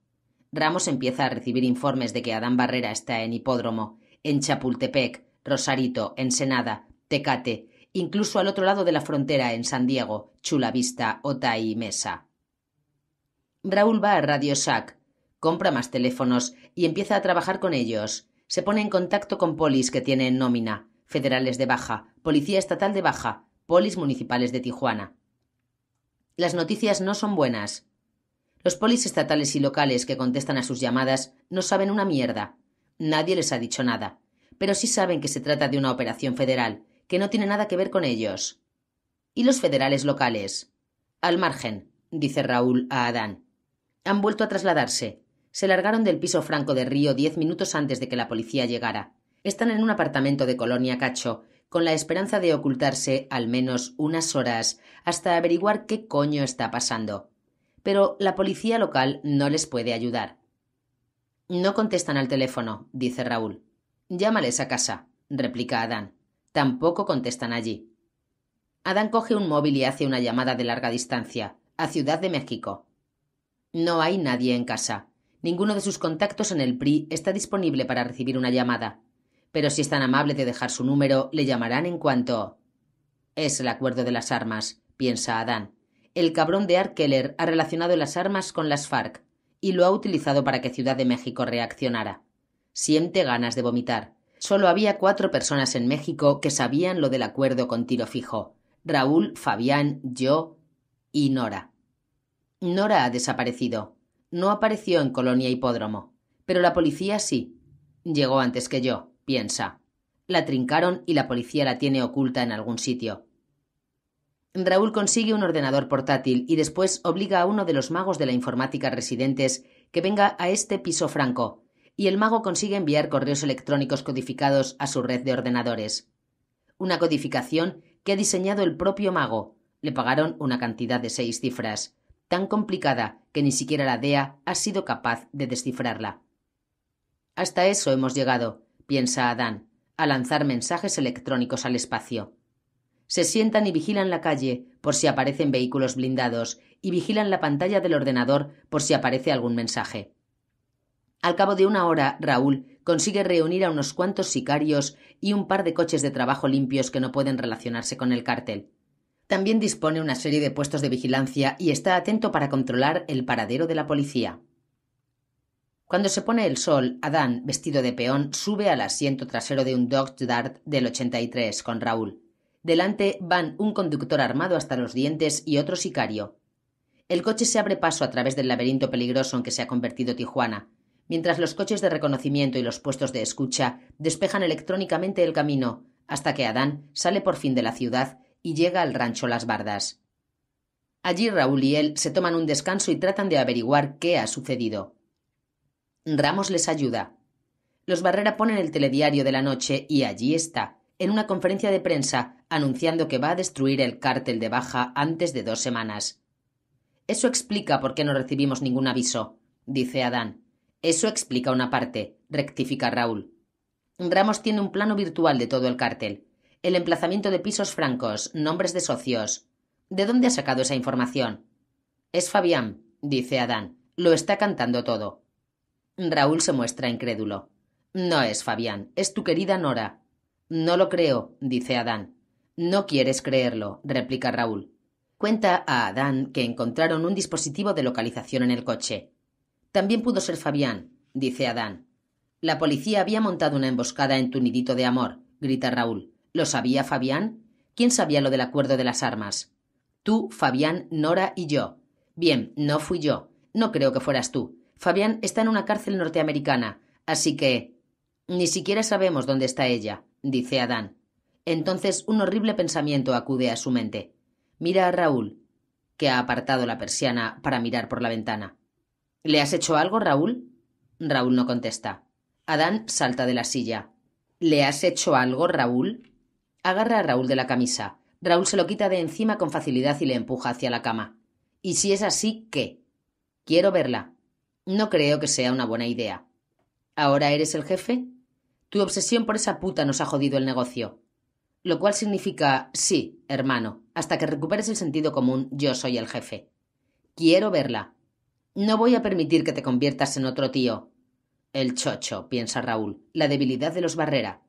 Ramos empieza a recibir informes de que Adán Barrera está en Hipódromo, en Chapultepec, Rosarito, Ensenada, Tecate, incluso al otro lado de la frontera en San Diego, Chula Vista, Otay y Mesa. Raúl va a Radio Shack, compra más teléfonos y empieza a trabajar con ellos. Se pone en contacto con polis que tiene en nómina, federales de baja, policía estatal de baja, polis municipales de Tijuana. Las noticias no son buenas. Los polis estatales y locales que contestan a sus llamadas no saben una mierda. Nadie les ha dicho nada. Pero sí saben que se trata de una operación federal, que no tiene nada que ver con ellos. ¿Y los federales locales? Al margen, dice Raúl a Adán. Han vuelto a trasladarse. Se largaron del piso franco de Río diez minutos antes de que la policía llegara. Están en un apartamento de Colonia Cacho, con la esperanza de ocultarse al menos unas horas hasta averiguar qué coño está pasando. Pero la policía local no les puede ayudar. No contestan al teléfono, dice Raúl. Llámales a casa, replica Adán. Tampoco contestan allí. Adán coge un móvil y hace una llamada de larga distancia, a Ciudad de México. No hay nadie en casa. Ninguno de sus contactos en el PRI está disponible para recibir una llamada. Pero si es tan amable de dejar su número, le llamarán en cuanto. Es el acuerdo de las armas, piensa Adán. El cabrón de Art Keller ha relacionado las armas con las FARC y lo ha utilizado para que Ciudad de México reaccionara. Siente ganas de vomitar. Solo había cuatro personas en México que sabían lo del acuerdo con tiro fijo. Raúl, Fabián, yo y Nora. Nora ha desaparecido. No apareció en Colonia Hipódromo. Pero la policía sí. Llegó antes que yo, piensa. La trincaron y la policía la tiene oculta en algún sitio. Raúl consigue un ordenador portátil y después obliga a uno de los magos de la informática residentes que venga a este piso franco, y el mago consigue enviar correos electrónicos codificados a su red de ordenadores. Una codificación que ha diseñado el propio mago. Le pagaron una cantidad de seis cifras tan complicada que ni siquiera la DEA ha sido capaz de descifrarla. Hasta eso hemos llegado, piensa Adán, a lanzar mensajes electrónicos al espacio. Se sientan y vigilan la calle por si aparecen vehículos blindados y vigilan la pantalla del ordenador por si aparece algún mensaje. Al cabo de una hora, Raúl consigue reunir a unos cuantos sicarios y un par de coches de trabajo limpios que no pueden relacionarse con el cártel. También dispone una serie de puestos de vigilancia y está atento para controlar el paradero de la policía. Cuando se pone el sol, Adán, vestido de peón, sube al asiento trasero de un Dodge Dart del 83 con Raúl. Delante van un conductor armado hasta los dientes y otro sicario. El coche se abre paso a través del laberinto peligroso en que se ha convertido Tijuana, mientras los coches de reconocimiento y los puestos de escucha despejan electrónicamente el camino, hasta que Adán sale por fin de la ciudad y llega al rancho Las Bardas. Allí Raúl y él se toman un descanso y tratan de averiguar qué ha sucedido. Ramos les ayuda. Los Barrera ponen el telediario de la noche y allí está, en una conferencia de prensa, anunciando que va a destruir el cártel de Baja antes de dos semanas. Eso explica por qué no recibimos ningún aviso, dice Adán. Eso explica una parte, rectifica Raúl. Ramos tiene un plano virtual de todo el cártel el emplazamiento de pisos francos, nombres de socios. ¿De dónde ha sacado esa información? Es Fabián, dice Adán. Lo está cantando todo. Raúl se muestra incrédulo. No es Fabián, es tu querida Nora. No lo creo, dice Adán. No quieres creerlo, replica Raúl. Cuenta a Adán que encontraron un dispositivo de localización en el coche. También pudo ser Fabián, dice Adán. La policía había montado una emboscada en tu nidito de amor, grita Raúl. ¿Lo sabía Fabián? ¿Quién sabía lo del acuerdo de las armas? Tú, Fabián, Nora y yo. Bien, no fui yo. No creo que fueras tú. Fabián está en una cárcel norteamericana, así que. Ni siquiera sabemos dónde está ella, dice Adán. Entonces un horrible pensamiento acude a su mente. Mira a Raúl, que ha apartado la persiana para mirar por la ventana. ¿Le has hecho algo, Raúl? Raúl no contesta. Adán salta de la silla. ¿Le has hecho algo, Raúl? Agarra a Raúl de la camisa. Raúl se lo quita de encima con facilidad y le empuja hacia la cama. ¿Y si es así, qué? Quiero verla. No creo que sea una buena idea. ¿Ahora eres el jefe? Tu obsesión por esa puta nos ha jodido el negocio. Lo cual significa sí, hermano, hasta que recuperes el sentido común, yo soy el jefe. Quiero verla. No voy a permitir que te conviertas en otro tío. El chocho, piensa Raúl, la debilidad de los Barrera.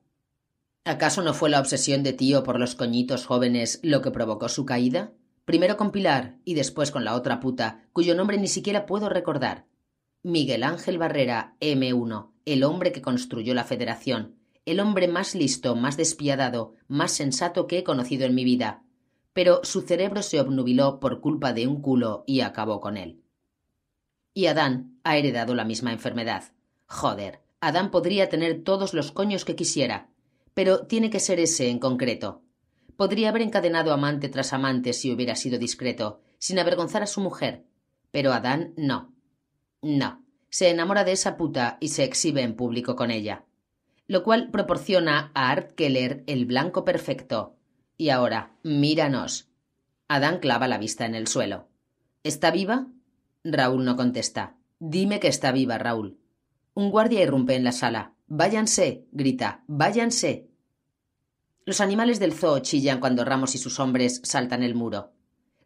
¿Acaso no fue la obsesión de tío por los coñitos jóvenes lo que provocó su caída? Primero con Pilar y después con la otra puta, cuyo nombre ni siquiera puedo recordar. Miguel Ángel Barrera, M1, el hombre que construyó la Federación, el hombre más listo, más despiadado, más sensato que he conocido en mi vida. Pero su cerebro se obnubiló por culpa de un culo y acabó con él. Y Adán ha heredado la misma enfermedad. Joder, Adán podría tener todos los coños que quisiera, pero tiene que ser ese en concreto. Podría haber encadenado amante tras amante si hubiera sido discreto, sin avergonzar a su mujer. Pero Adán no. No. Se enamora de esa puta y se exhibe en público con ella. Lo cual proporciona a Art Keller el blanco perfecto. Y ahora, míranos. Adán clava la vista en el suelo. ¿Está viva? Raúl no contesta. Dime que está viva, Raúl. Un guardia irrumpe en la sala. Váyanse, grita, váyanse. Los animales del zoo chillan cuando Ramos y sus hombres saltan el muro.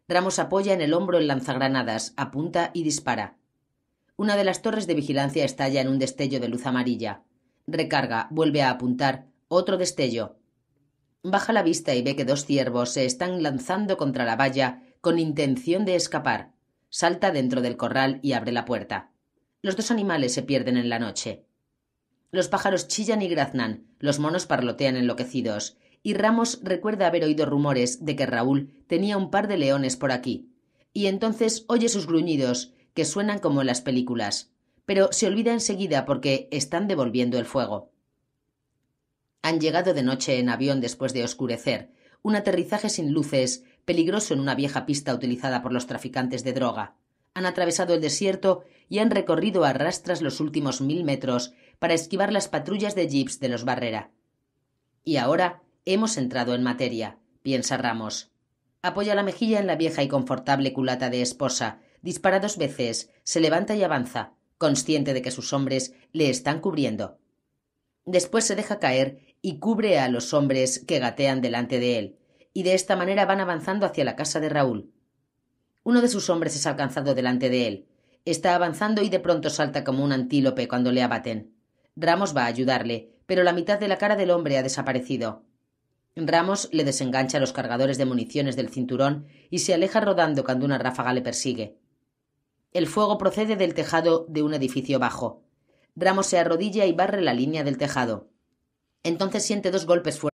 Ramos apoya en el hombro el lanzagranadas, apunta y dispara. Una de las torres de vigilancia estalla en un destello de luz amarilla. Recarga, vuelve a apuntar, otro destello. Baja la vista y ve que dos ciervos se están lanzando contra la valla con intención de escapar. Salta dentro del corral y abre la puerta. Los dos animales se pierden en la noche. Los pájaros chillan y graznan, los monos parlotean enloquecidos, y Ramos recuerda haber oído rumores de que Raúl tenía un par de leones por aquí. Y entonces oye sus gruñidos, que suenan como en las películas, pero se olvida enseguida porque están devolviendo el fuego. Han llegado de noche en avión después de oscurecer, un aterrizaje sin luces, peligroso en una vieja pista utilizada por los traficantes de droga. Han atravesado el desierto y han recorrido a rastras los últimos mil metros para esquivar las patrullas de jeeps de los Barrera. Y ahora hemos entrado en materia, piensa Ramos. Apoya la mejilla en la vieja y confortable culata de esposa, dispara dos veces, se levanta y avanza, consciente de que sus hombres le están cubriendo. Después se deja caer y cubre a los hombres que gatean delante de él, y de esta manera van avanzando hacia la casa de Raúl. Uno de sus hombres es alcanzado delante de él. Está avanzando y de pronto salta como un antílope cuando le abaten. Ramos va a ayudarle, pero la mitad de la cara del hombre ha desaparecido. Ramos le desengancha los cargadores de municiones del cinturón y se aleja rodando cuando una ráfaga le persigue. El fuego procede del tejado de un edificio bajo. Ramos se arrodilla y barre la línea del tejado. Entonces siente dos golpes fuertes